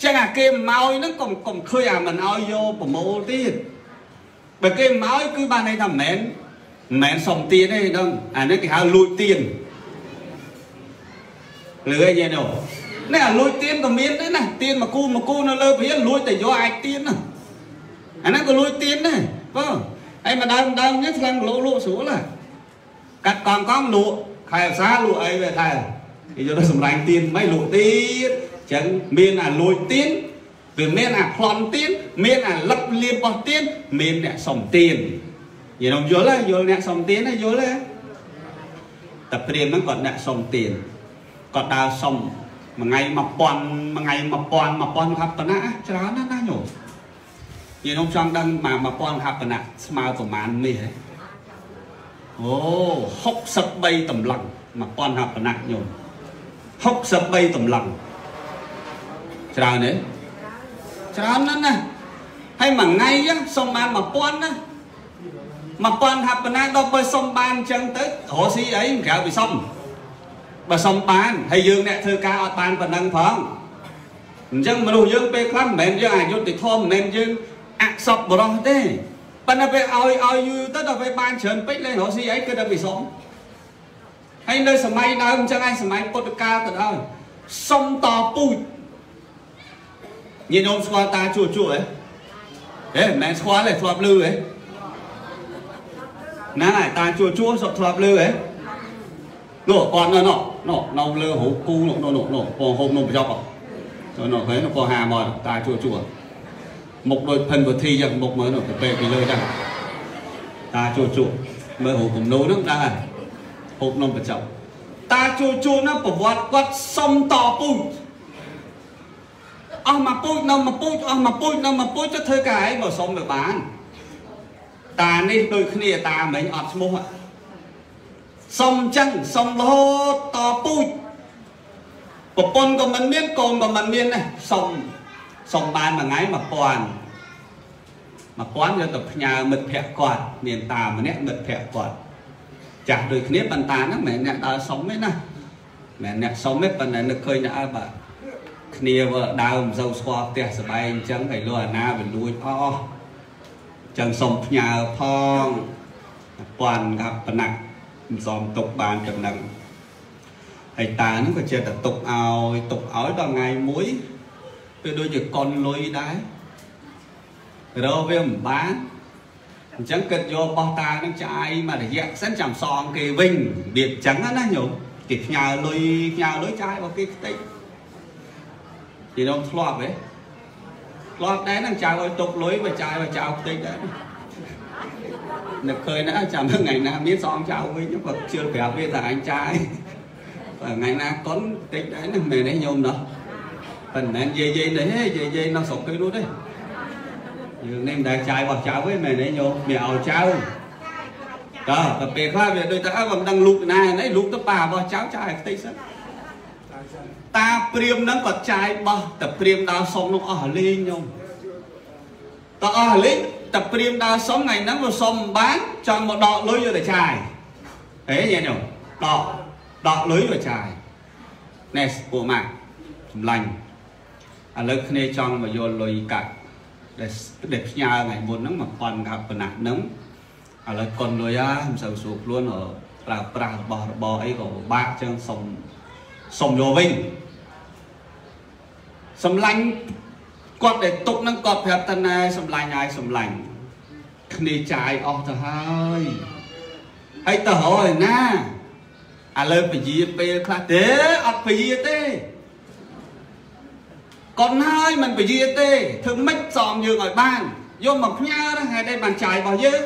ចឹងអាគេមកហ្នឹងកុំកុំឃើញអាមិនឲ្យយកប្រមូលទៀតបើគេមកគឺបានន័យថាមិនមែន មិនមែនសុំទៀនទេហ្នឹងអានេះគេហៅលួចទៀនលឺឯងនោះនេះអាលួចទៀនក៏មានដែរណាទៀនមកគូមកគូនៅលើព្រានលួចតែយកអាចទៀនណាអាហ្នឹងក៏លួចទៀនដែរបងហើយម្ដងម្ដងនេះឆ្លងគីឡូលក់ស្រួលណាកាត់កង់កង់លក់ខែភាសាលក់អីវាដែរគេយកទៅសម្រាញ់ទៀនមិនលក់ទៀតអញ្ចឹងមានអាលួចទៀនវាមានអាប្លន់ទៀនមានអាលឹកលៀបរបស់ទៀនមានអ្នកសុំទៀន យល់យល់យល់អ្នកសុំទៀនយល់ទេតែព្រាមហ្នឹងគាត់អ្នកសុំទៀនគាត់ដើរសុំមួយថ្ងៃ1000មួយថ្ងៃ1000 1000ខាប់តំណាច្រើនណាស់ណាញោមយល់ខ្ញុំចង់ដឹងមក1000ខាប់តំណាស្មើប្រមាណនេះហ៎អូ63តម្លឹង1000ហបណៈញោម63តម្លឹងច្រើនទេច្រើនណាស់ណាហើយមួយថ្ងៃហ្នឹងសុំបាន1000ណា 1000ហបណៈដល់បើសុំបានអញ្ចឹងទៅរកស៊ីអីក្រៅពីសុំបើសុំបានហើយយើងអ្នកធ្វើការអត់បានប៉ុណ្ណឹងផងអញ្ចឹងមនុស្សយើងពេលខ្លះមិនមែនយើងអយុត្តិធម៌មិនមែនយើងអសពបរោះទេប៉ុន្តែពេលឲ្យឲ្យយូរទៅដល់ពេលបានច្រើនពេកលេងរកស៊ីអីគឺដល់ពីសុំហើយនៅសម័យដើមអញ្ចឹងឯងសម័យពុទ្ធកាលទៅដល់សុំតពូជញាតិញោមស្គាល់តាជួជួហ៎ហេមិនមែនស្គាល់ទេធ្លាប់លឺហ៎ ណាហើយតាជួជួសុខធ្លាប់លឺហ៎នោះគាត់នៅនោះនោះនៅលើរូបគូនោះនោះនោះពងហូបនំប្រចប់ nó thấy nó có hà mò ta chua chua một đôi phần của thi chẳng một mới nó phải về cái lời chẳng ta chua chua mới hộp cùng nấu nước đã hộp nông phải chậm ta chua chua nó phải vọt quát xong tỏ bụi អស់មកពូជនៅមកពូជអស់មកពូជនៅមកពូជចុះធ្វើការអីបើសុំទៅបាន តានេះដូចគ្នាតាមិញអត់ឈ្មោះសុំចឹងសុំរហូតតពូជប្រពន្ធក៏មិនមានកូនក៏មិនមានដែរសុំសុំបានមួយថ្ងៃ1000 1000យកទៅផ្ញើមិត្តភ័ក្តិគាត់មានតាម្នាក់មិត្តភ័ក្តិគាត់ចាស់ដូចគ្នាបន្តតាហ្នឹងមិនមែនអ្នកដើរសុំទេណាមិនមែនអ្នកសុំទេប៉ុន្តែនឹកឃើញថាអើបាទគ្នាវើដើមមិនសូវស្គាល់ផ្ទះសបែងអញ្ចឹងហើយលោកអាណាវាលួចអស់អញ្ចឹងសុំផ្ញើផងពាន់កាប់ប៉ុណ្ណាមិនសមទុកបានចំណឹងហើយតានឹងក៏ចេះតែទុកឲ្យទុកឲ្យដល់ថ្ងៃមួយវាដូចជាកុនលុយដែររកវាមិនបានអញ្ចឹងគិតយកបោះតានឹងចាយមករយៈសិនចាំសងគេវិញរបៀបអញ្ចឹងណាញោមគេផ្ញើលុយផ្ញើលុយចាយរបស់គេខ្ទេចពីនំធ្លាប់ហ៎ ធ្លាប់ដែរនឹងចៅឲ្យទុកលុយបើចាយបើចៅខ្ទេចដែរនឹកឃើញណាចាំថ្ងៃណាមានសងចៅវិញក៏ជឿប្រាប់វាថាអញចាយបើថ្ងៃណាកុនតិចដែរណាមែនទេញោមណោះប៉ុន្តែយាយយាយនេះហេយាយយាយនៅស្រុកគេនោះទេយើងនេះមិនដែលចាយរបស់ចៅទេមែនទេញោមមានឲ្យចៅតើតែពេលខ្លះវាដូចថាអើមិនដឹងលូកណានេះលូកទៅប៉ារបស់ចៅចាយខ្ទេចសិន តាព្រាមហ្នឹងក៏ចាយបោះតែព្រាមដើរសុំនោះអស់លេងញោមតើអស់លេងតែព្រាមដើរសុំថ្ងៃហ្នឹងវាសុំបានចង់មកដកលុយយកតែចាយហេញ៉ែញោមដកដកលុយមកចាយណែពួកម៉ាក់សម្លាញ់ឥឡូវគ្នាចង់មកយកលុយកាត់ដែលដែលផ្ញើថ្ងៃមុនហ្នឹង1000កាប់ប៉ុណ្ណាហ្នឹងឥឡូវកុនលុយហ่าមិនសូវស្រួលខ្លួនប្រើប្រាស់របស់របរអីក៏ពិបាកចឹងសុំសុំយកវិញ សម្លាញ់គាត់ដែលទុកហ្នឹងគាត់ប្រាប់តណែសម្លាញ់ហើយសម្លាញ់គ្នាចាយអស់ទៅហើយហើយទៅហើយណាឥឡូវពជាពេលខ្លះទេអត់ពជាទេកូនហើយមិនពជាទេធ្វើម៉េចសំយើងឲ្យបានយកមកផ្ញើណាហេតុអីបានចាយរបស់យើង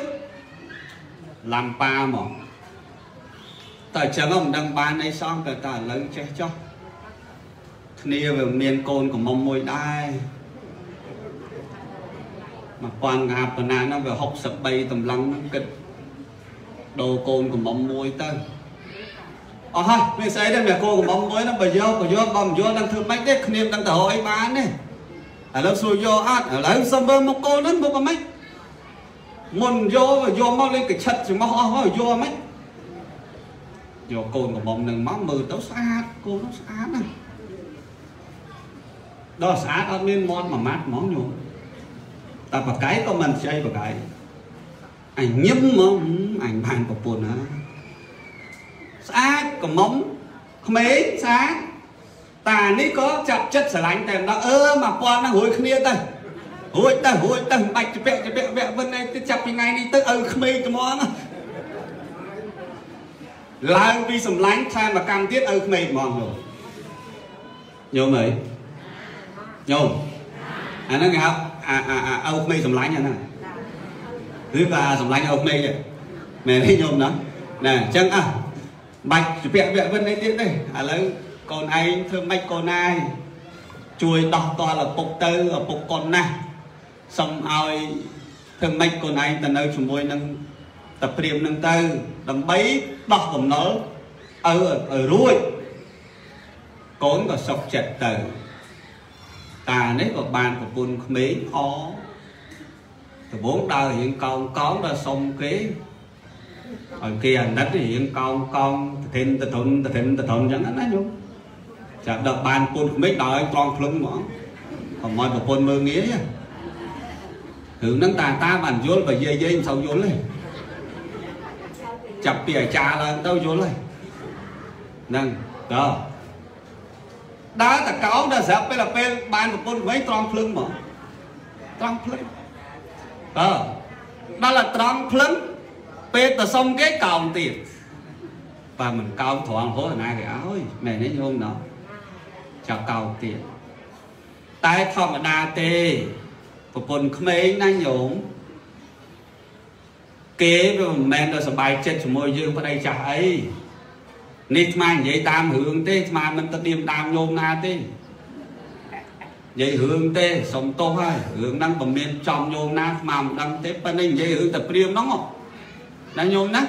ឡំប៉ាមកតើអញ្ចឹងមិនដឹងបានអីសោះតែតើឥឡូវចេះចោះ គ្នាវាមានកូនកំមុំមួយដែរមកពាន់កាបណ្ណាហ្នឹងវា63តម្លឹងគិតដូរកូនកំមុំមួយទៅអស់ហើយវាស្អីដែរវាកូនកំមុំមួយហ្នឹងបើយកក៏យកបើមិនយកនឹងធ្វើម៉េចទេគ្នាមិនដឹងទៅរកអីបានទេឥឡូវសួរយកអត់ឥឡូវសុំមើលមកកូនហ្នឹងមកមិនមុនយកយកមកលេងកឆិតច្រមុះអស់ហើយយកមិនយកកូនកំមុំនឹងមកមើលទៅស្អាតកូននោះស្អាតណាស់ ដល់ស្អាតអត់មានមាត់មួយម៉ាត់ហ្មងញោមតែបកាយក៏មិនខ្ចីបកាយអញញឹមហ្មងអញបានប្រពន្ធណាស្អាតកំមុំក្មេងស្អាតតានេះក៏ចាប់ចិត្តស្រឡាញ់តែម្ដងអឺមកពាន់ហ្នឹងរួយគ្នាទៅរួចទៅរួចទៅមិនបាច់ជពាក់ជពាក់វគ្គវិនឯងទៅចាប់ពីថ្ងៃនេះទៅឲ្យក្មេងត្មងឡើងពីសម្លាញ់ថែមមកកម្មទៀតឲ្យក្មេងហ្មងញោមញោមអី ញោមអាហ្នឹងគេហៅអាអាឪក្មេងសម្លាញ់អាហ្នឹងឬក៏សម្លាញ់ឪក្មេងទេមែនទេញោមណាណាអញ្ចឹងអះបាច់ជពាក់វគ្គវិនអីទៀតទេឥឡូវកូនឯងធ្វើម៉េចកូនឯងជួយដោះតល់ឪពុកទៅឪពុកកូនណាស់សុំឲ្យធ្វើម៉េចកូនឯងទៅនៅជាមួយនឹងតែព្រាមនឹងទៅដើម្បីដោះបំណុលឲ្យឲ្យរួចកូនក៏សុខចិត្តទៅ តានេះក៏បានប្រពន្ធក្មេងអដំបងដើររៀងកោងកោងដល់សុំគេឲ្យគេអាណិតរៀងកោងកោងទិនតតុនទិនតតុនអញ្ចឹងណាញោមចាប់ដល់បានពុនក្មេងដល់ឲ្យត្រង់ភ្លឹងហ្មងកុំឲ្យប្រពន្ធមើងងាយរឿងហ្នឹងតាតាបានយល់បើយាយយាយមិនសូវយល់ទេចាប់ពីអាចារ្យឡើងទៅយល់ហើយហ្នឹងតើ ដើរតកោងដល់ស្រាប់ពេលពេលបានប្រពន្ធវិញត្រង់ភ្លឹងហ្មងត្រង់ភ្លឹងតើដល់តែត្រង់ភ្លឹងពេលទៅសុំគេកោងទៀតបើមិនកោងត្រង់ហូរណាគេអើយមែនទេញោមណោះចាប់កោងទៀត តែធម្មតាទេប្រពន្ធក្មេងណាញោមគេវាមិនមែនទៅសบายចិត្តជាមួយយើងប្តីចាស់អី នេះស្មាននិយាយតាមរឿងទេស្មានមិនទៅឌៀមដាមញោមណាទេនិយាយរឿងទេសុំទោសហើយរឿងហ្នឹងមិនមានចំញោមណាស្មានមិនដឹងទេប៉ុន្តែនិយាយរឿងតែព្រាមហ្នឹងណាញោមណា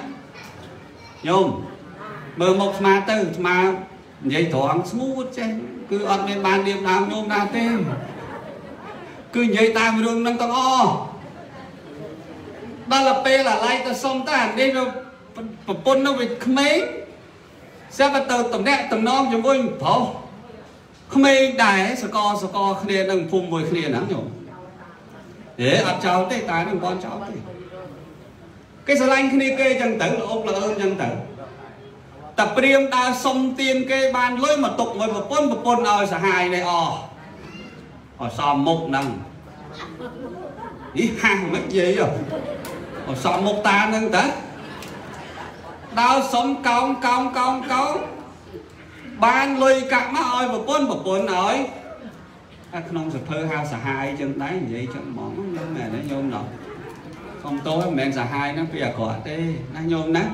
ញោមមើលមកស្មាទៅស្មានិយាយត្រង់ស្ងួតចេះគឺអត់មានបានឌៀមដាមញោមណាទេគឺនិយាយតាមរឿងហ្នឹងទាំងអស់ដល់ពេលអាឡៃទៅសុំតានេះប្រពន្ធនៅវាក្មេង ស្រាប់ទៅតំណាក់តំណងជាមួយប្រុសក្មេងដែរសកសកគ្នានឹងភូមិមួយគ្នាហ្នឹងញោមហេអត់ចោលទេតានឹងបងចោលទេគេស្រឡាញ់គ្នាគេអញ្ចឹងទៅល្អល្អអញ្ចឹងទៅតែព្រាមដើរសុំទៀនគេបានលុយមកទុកមួយប្រពន្ធប្រពន្ធឲ្យសហាយនេះអស់អសំមុខហ្នឹងនេះហាស់មិននិយាយអសំមុខតាហ្នឹងតើ ដើរសុំកោងកោងកោងកោងបានលុយកាក់មកឲ្យប្រពន្ធប្រពន្ធឲ្យអាក្នុងសភើហៅសហាយចឹងដែរនិយាយចឹងហ្មងមិនមែនទេញោមណោះសុំតោមិនមែនសហាយហ្នឹងពីអាក្រក់ទេណាញោមណា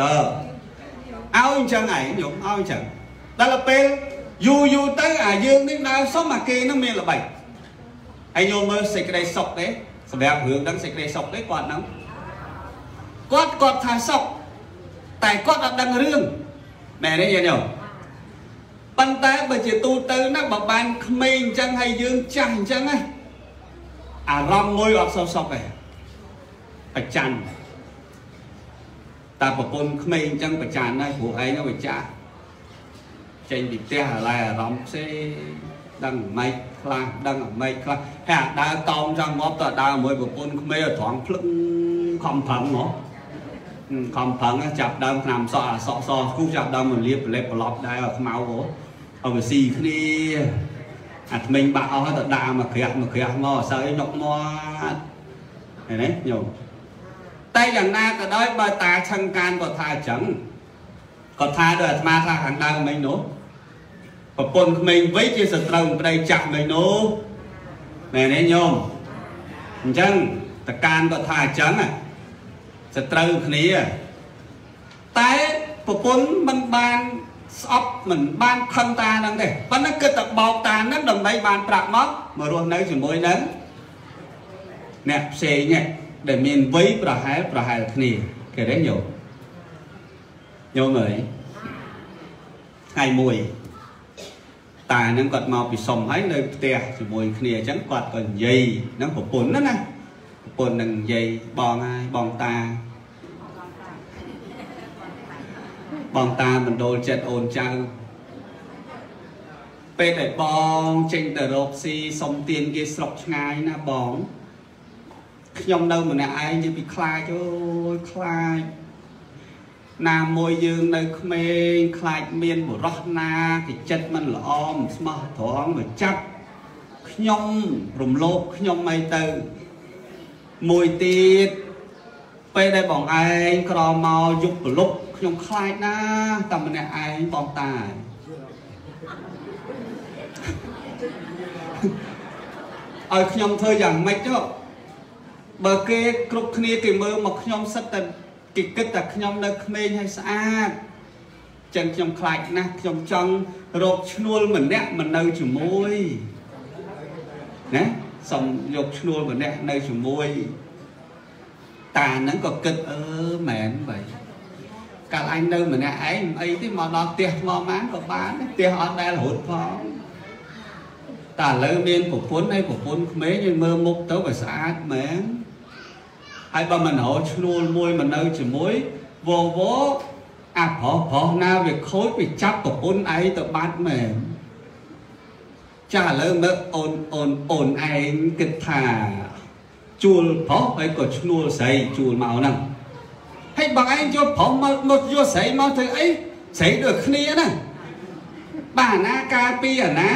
តើឲ្យអញ្ចឹងឯងញោមឲ្យអញ្ចឹងដល់ពេលយូរយូរទៅអាយើងនេះដើរសុំអាគេនឹងមានល្បិចហើយញោមមើលសេចក្តីសុខទេសម្រាប់រឿងហ្នឹងសេចក្តីសុខទេគាត់ហ្នឹងគាត់គាត់ថាសុខ តែគាត់អត់ដឹងរឿងមែនទេយាយញោមប៉ុន្តែបើជាទូទៅណាបើបានក្មេងអញ្ចឹងហើយយើងចាស់អញ្ចឹងណាអារម្មណ៍មួយអត់សុខសុខទេប្រច័នតែប្រពន្ធក្មេងអញ្ចឹងប្រច័នហើយព្រោះឯងវាចាស់ចេញពីផ្ទះអាឡែអារម្មណ៍ផ្សេងដឹងម៉េចខ្លះដឹងម៉េចខ្លះហើយអាដើរតោងចង់មកតើដើរមួយប្រពន្ធក្មេងត្រង់ភ្លឹងខំប្រឹងហ្មង ខំប្រឹងចាប់ដើមឆ្នាំសក់អាសក់សគូចាប់ដើមមកលៀបប្រឡេបប្រឡប់ដែរឲ្យខ្មៅហ៎ឲ្យវាស៊ីគ្នាអាថ្មិញបាក់អស់ទៅដាក់មកក្រាស់មកក្រាស់មកអសើញុកមាត់ឃើញទេញោមតែយ៉ាងណាក៏ដោយបើតាឆឹងកានគាត់ថាអញ្ចឹងគាត់ថាដោយអាត្មាថាខាងដើមមិញនោះប្រពន្ធក្មេងវ័យជាសត្រូវប្តីចាស់មិញនោះមែនទេញោមអញ្ចឹងតកានគាត់ថាអញ្ចឹង សត្រូវគ្នាតែប្រពន្ធមិនបានស្អប់មិនបានខឹងតាហ្នឹងទេប៉ុន្តែគិតតែបោកតាហ្នឹងដើម្បីបានប្រាក់មកមករស់នៅជាមួយនឹងអ្នកផ្សេងនេះដែលមានវ័យប្រហែលប្រហែលគ្នាគេទេញោមញោមអើយថ្ងៃមួយតាហ្នឹងគាត់មកពីសុំហើយនៅផ្ទះជាមួយគ្នាអញ្ចឹងគាត់ក៏និយាយហ្នឹងប្រពន្ធណាណា ប្រពន្ធនឹងនិយាយបងហើយបងតាបងតាបណ្ដូលចិត្តអូនចៅពេលដែលបងចេញទៅរកស៊ីសុំទៀនគេស្រុកឆ្ងាយណាបងខ្ញុំនៅម្នាក់ឯងនិយាយពីខ្លាចអូយខ្លាចណាមួយយើងនៅក្មេងខ្លាចមានបរោះណាគេចិត្តមិនល្អមិនស្មោះត្រង់មកចាប់ខ្ញុំរំលោភខ្ញុំអីទៅ មួយទៀតពេលដែលបងឯងក្រមកយុបប្រលប់ខ្ញុំខ្លាចណាតែម្នាក់ឯងបងតាឲ្យខ្ញុំធ្វើយ៉ាងម៉េចទៅបើគេគ្រប់គ្នាគេមើលមកខ្ញុំសិតតែគេគិតតែខ្ញុំនៅក្មេងហើយស្អាតចឹងខ្ញុំខ្លាចណាស់ខ្ញុំចង់រកឈ្នួលម្នាក់មកនៅជាមួយណា សូមយកឈ្នួលម្នាក់នៅជាមួយតាហ្នឹងក៏គិតអឺមែនបើកាលអញនៅម្នាក់ឯងអីទេមកដល់ផ្ទះថ្មបានក៏បានផ្ទះអត់ដែលរហូតផងតែឥឡូវមានប្រពន្ធហើយប្រពន្ធក្មេងយើងមើលមុខទៅវាស្អាតមែនហើយបើមិនរកឈ្នួលមួយមកនៅជាមួយវវអាប្រុសប្រុសណាវាខូចវាចាប់ប្រពន្ធឯងទៅបាត់មែន ចាឥឡូវមើលអូនអូនអូនឯងគិតថាជួលប្រុសហើយក៏ឈ្នួលស្រីជួលមកហ្នឹងហើយបងឯងយកប្រុសមកមកយកស្រីមកធ្វើអីស្រីដូចគ្នាណាបាទណាការពីអាណា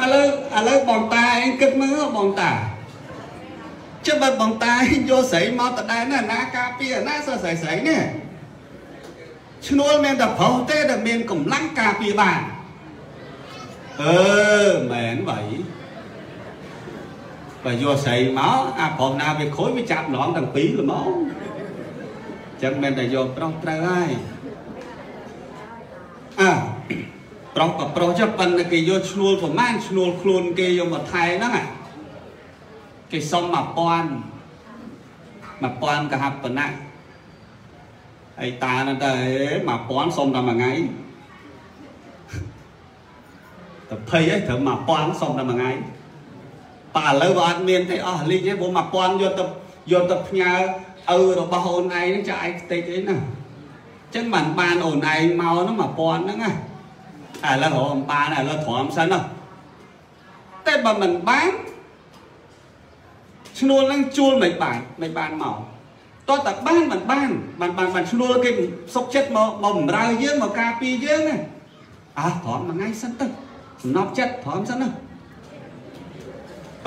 ឥឡូវឥឡូវបងតាឯងគិតមើលបងតា ចាំបើបងតាយកស្រីមកតដែនណាណាការពារណាសើស្រីស្រីនេះឈ្នួលមានតែប្រុសទេដែលមានកម្លាំងការពារបានអឺមែនបើបើយកស្រីមកអាប្រុសណាវាខូចវាចាប់ឡងទាំងពីរល្មមចឹងមិនតែយកប្រុសត្រូវហើយអើប្រុសក៏ប្រុសចុះប៉ុន្តែគេយកឈ្នួលប្រមាណឈ្នួលខ្លួនគេយកមកថែហ្នឹង គេសុំ1000 1000កហបណៈហើយតានោះទៅ1000សុំតែមួយថ្ងៃទៅភ័យអីត្រូវ1000សុំតែមួយថ្ងៃប៉ាឥឡូវវាអត់មានទេអស់លីងទេព្រោះ1000យកទៅយកទៅផ្ញើឪរបស់អូនឯងហ្នឹងចាឯងខ្ទេចអីណាអញ្ចឹងបានបានអូនឯងមកហ្នឹង1000ហ្នឹងណាឥឡូវរកអំបានឥឡូវទ្រាំសិនណាតែបើមិនបាន ឈ្នួលហ្នឹងជួលមិនបានមិនបានមកតោះតែបានមិនបានបានបានបានឈ្នួលគេសុកចិត្តមកមកបំរើយើងមកការពារយើងណាអើទ្រាំមួយថ្ងៃសិនទៅសំណប់ចិត្តទ្រាំសិនណា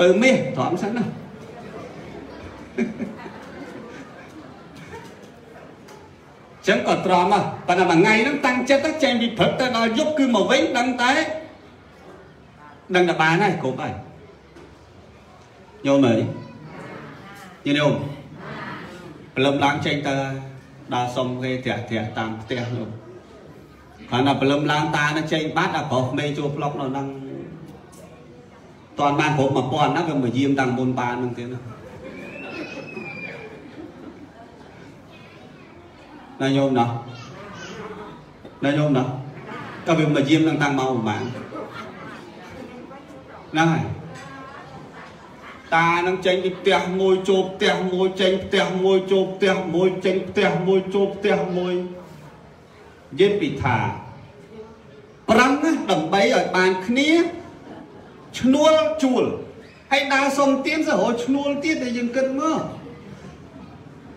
ពើមាសទ្រាំសិនណាចឹងក៏ទ្រាំដែរប៉ុន្តែមួយថ្ងៃហ្នឹងតាំងចិត្តទៅចេញពីព្រឹកទៅដល់យប់គឺមកវិញដឹងតែដឹងតែបានហើយគ្រប់ហើយញោមអើយ ញោមព្រលឹមឡើងចេញទៅដល់សុំគេត្រាក់ត្រាក់តាមផ្ទះនោះគាត់ថាព្រលឹមឡើងតានឹងចេញបាត់ដល់ប្រុសក្មេងចូលប្លុកនៅហ្នឹងតន់បានគ្រប់1000ណាវាមកយាមតាំងមុនបានហ្នឹងទៀតណាណាញោមណាណាញោមណាក៏វាមកយាមនឹងតាំងមកប្រហែលហ្នឹងហើយ តានឹងចេញពីផ្ទះមួយចូលផ្ទះមួយចេញផ្ទះមួយចូលផ្ទះមួយចេញផ្ទះមួយចូលផ្ទះមួយនិយាយពីថាប្រឹងណាដើម្បីឲ្យបានគ្នាឈ្នួលជួលហើយដើរសុំទៀនសហរឈ្នួលទៀតដែលយើងគិតមើល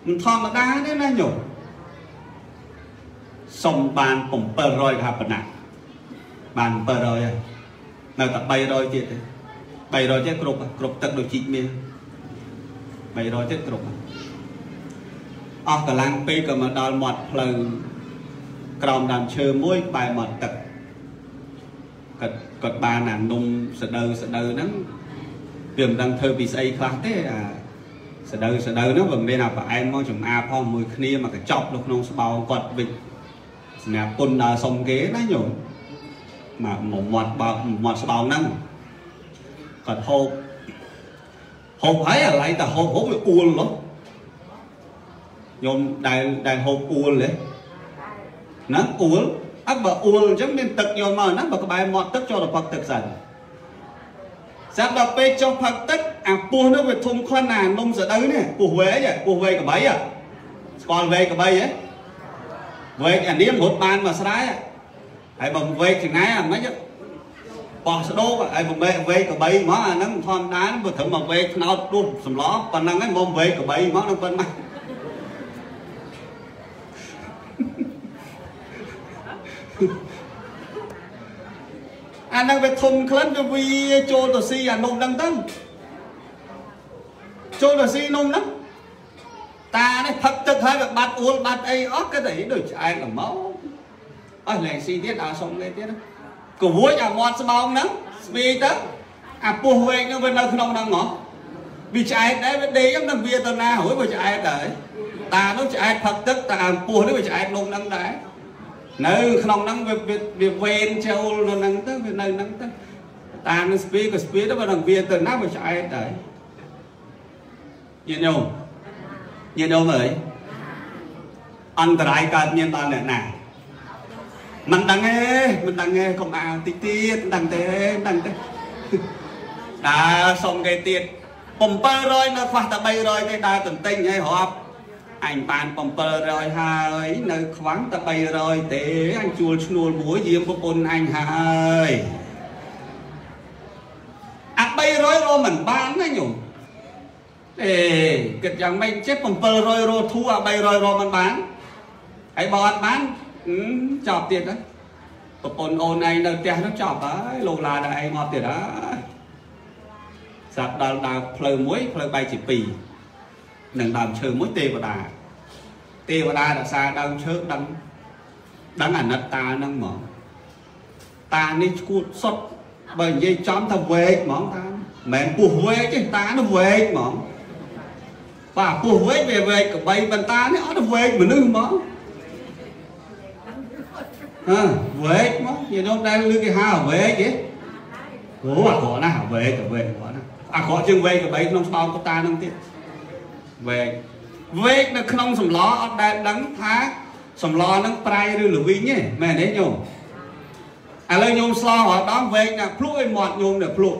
មិនធម្មតាទេណាញោមសុំបាន700កហបណៈបាន700ហើយនៅតែ300ទៀតទេ 300ទៀតគ្រប់គ្រប់ទឹកដូចជីកមាន300ទៀតគ្រប់អស់កម្លាំងពេកក៏មកដល់មាត់ផ្លូវក្រោមដើមឈើមួយក្បែរមាត់ទឹកគាត់គាត់បានអានំស្ដៅស្ដៅហ្នឹងវាមិនដឹងធ្វើពីស្អីខ្លះទេអាស្ដៅស្ដៅហ្នឹងវាមានអាប្រអែមមកចំអាផងមួយគ្នាមកកញ្ចប់នៅក្នុងស្បោគាត់វិចសម្រាប់ពុនដល់សុំគេណាញោមមកមកមាត់បោកមាត់ស្បោហ្នឹង គាត់ហូបហូបហើយអាឡៃតែហូបហូបវាអួលហ៎ញោមដែលដែលហូបអួលទេណាអួលអត់បើអួលអញ្ចឹងមានទឹកយកមកណាបើក្បែរមាត់ទឹកចូលទៅផឹកទឹកសិនសម្រាប់ដល់ពេលចុះផឹកទឹកអាពោះនោះវាធំខ្លាំងណានំស្ដៅនេះពោះវែកពោះវែកកបីស្គាល់វែកកបីហ៎វែកអានាមរត់បានមកស្រែហើយបើវែកចង្អែអាមិន បោះស្ដោកហើយបំបែកវែកកបីមកអាហ្នឹងធម្មតាបើត្រឹមមកវែកថ្នោតដួសសម្លប៉ុណ្ណឹងហើយមកវែកកបីមកនឹងប៉ុណ្ណឹងអាហ្នឹងវាធំក្លិនវាវាចូលទៅស៊ីអានំហ្នឹងទៅចូលទៅស៊ីនំហ្នឹងតានេះផឹកទឹកហើយវាបាត់អួលបាត់អីអស់គិតតែដូចឆ្អែតល្មមអស់លែងស៊ីទៀតដល់សុំគេទៀត កវួយអាមាត់ស្បោងហ្នឹងស្វីទៅអាពោះវែងហ្នឹងវានៅក្នុងហ្នឹងហ៎វាឆ្អែតដែរវាដេកហ្នឹងវាទៅណារួយវាឆ្អែតដែរតានោះឆ្អែតផឹកទឹកតាអាពោះនេះវាឆ្អែតនំហ្នឹងដែរនៅក្នុងហ្នឹងវាវាវេនចូលនៅហ្នឹងទៅវានៅហ្នឹងទៅតានឹងស្ពីក៏ស្ពីទៅបើនឹងវាទៅណាវាឆ្អែតដែរញាតិញោមញាតិញោមអើយអន្តរាយកើតមានដល់អ្នកណា មិនដឹងទេមិនដឹងទេកុំអាតិចទៀតមិនដឹងទេមិនដឹងទេដើរសុំគេទៀត700នៅខ្វះតែ300ទេដើរទន្ទិញឲ្យរាប់អញបាន700ហើយនៅខ្វាំងតែ300ទេអញជួលឈ្នួលមួយយាមប្រពន្ធអញហើយអា300រកមិនបានណាញោមអេគិតយ៉ាងម៉េចចេះ700រកធូអា300រកមិនបានហើយបើអត់បាន ចប់ទៀតហើយប្រពន្ធអូនឯងនៅផ្ទះនោះចប់ហើយលោកឡាដល់ឯងមកទៀតហើយសាប់ដល់ដើរផ្លូវមួយផ្លូវបែកជាពីរនឹងដើមឈើមួយទេវតាទេវតារក្សាដើមឈើដឹងដឹងអនិត្តាហ្នឹងហ្មងតានេះឈួតសុតបើនិយាយចំថាវែកហ្មងតាមិនមែនពោះវែកទេតានោះវែកហ្មងបាទពោះវែកវាវែកកបីបន្តានេះអត់វែកមនុស្សហ្មង អើវែកមកយល់ដែរលឺគេហៅវែកទេអូអាក្រក់ណាស់វែកវែកគាត់ណាអាក្រក់ជាងវែកកបីក្នុងស្បោកតានឹងទៀតវែកវែកនៅក្នុងសម្លអត់ដែលដឹងថាសម្លនឹងប្រៃឬល្វីងទេមែនទេញោមឥឡូវញោមស្លរហដងវែកណាភ្លុកឲ្យមាត់ញោមនៅភ្លុក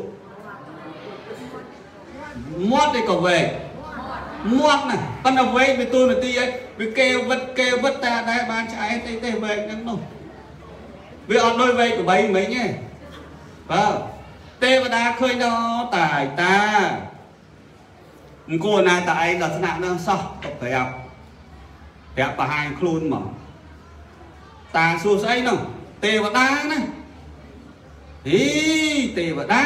មាត់ឯក៏វែកមាត់ណាប៉ុន្តែវែកវាទូនាទីឲ្យវាគេវិតគេវិតតែអត់ដែលបានឆ្អែតទេទេវែកហ្នឹងនោះ វាអត់ដូចវែកក្បីមិញទេបាទទេវតាឃើញដល់តាយតាអង្គណាតាឯងដល់ថ្នាក់នោះសោះទៅប្រាប់ប្រាប់បង្ហាញខ្លួនមកតាសួរស្អីនោះទេវតាណាអីទេវតា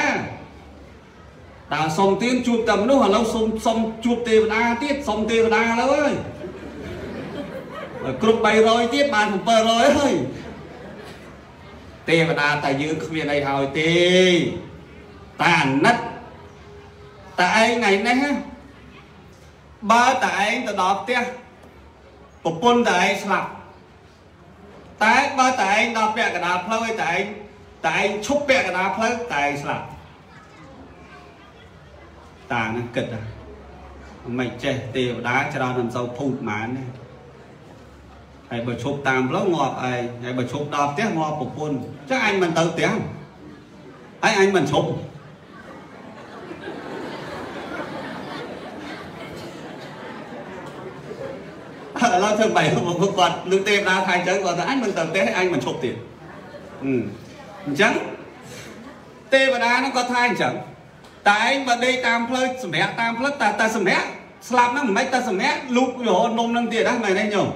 តើសុំទៀនជួបតែមនុស្សឥឡូវសុំសុំជួបទេវតាទៀតសុំទេវតាឥឡូវអើយគ្រប់300ទៀតបាន700ហើយ ទេវតាតែយើងគ្មានអីហើយទេតែអាណិតតែឯងថ្ងៃនេះបើតែឯងទៅដល់ផ្ទះប្រពន្ធតែឯងស្លាប់តែបើតែឯងដល់ពាក់កណ្ដាលផ្លូវឲ្យតែឯងតែឯងឈប់ពាក់កណ្ដាលផ្លូវតែឯងស្លាប់តានឹងគិតថាមិនចេះទេវតាច្រើនមិនសូវភូតម៉ានទេ ហើយបើឈប់តាមផ្លូវងាប់ឯងហើយបើឈប់ដល់ផ្ទះងាប់ប្រពន្ធចឹងអញមិនទៅផ្ទះហើយអញមិនឈប់ឥឡូវធ្វើបែបគាត់លើទេវតាថាអញ្ចឹងគាត់ថាអញមិនទៅផ្ទះអញមិនឈប់ទៀតអញ្ចឹងទេវតាហ្នឹងគាត់ថាអញ្ចឹងតែឯងបើដេកតាមផ្លូវសម្រាប់តាមផ្លូវតែតែសម្រាប់ស្លាប់ហ្នឹងមិនមែនតែសម្រាប់លូករហូតនំហ្នឹងទៀតណាមែនទេញោម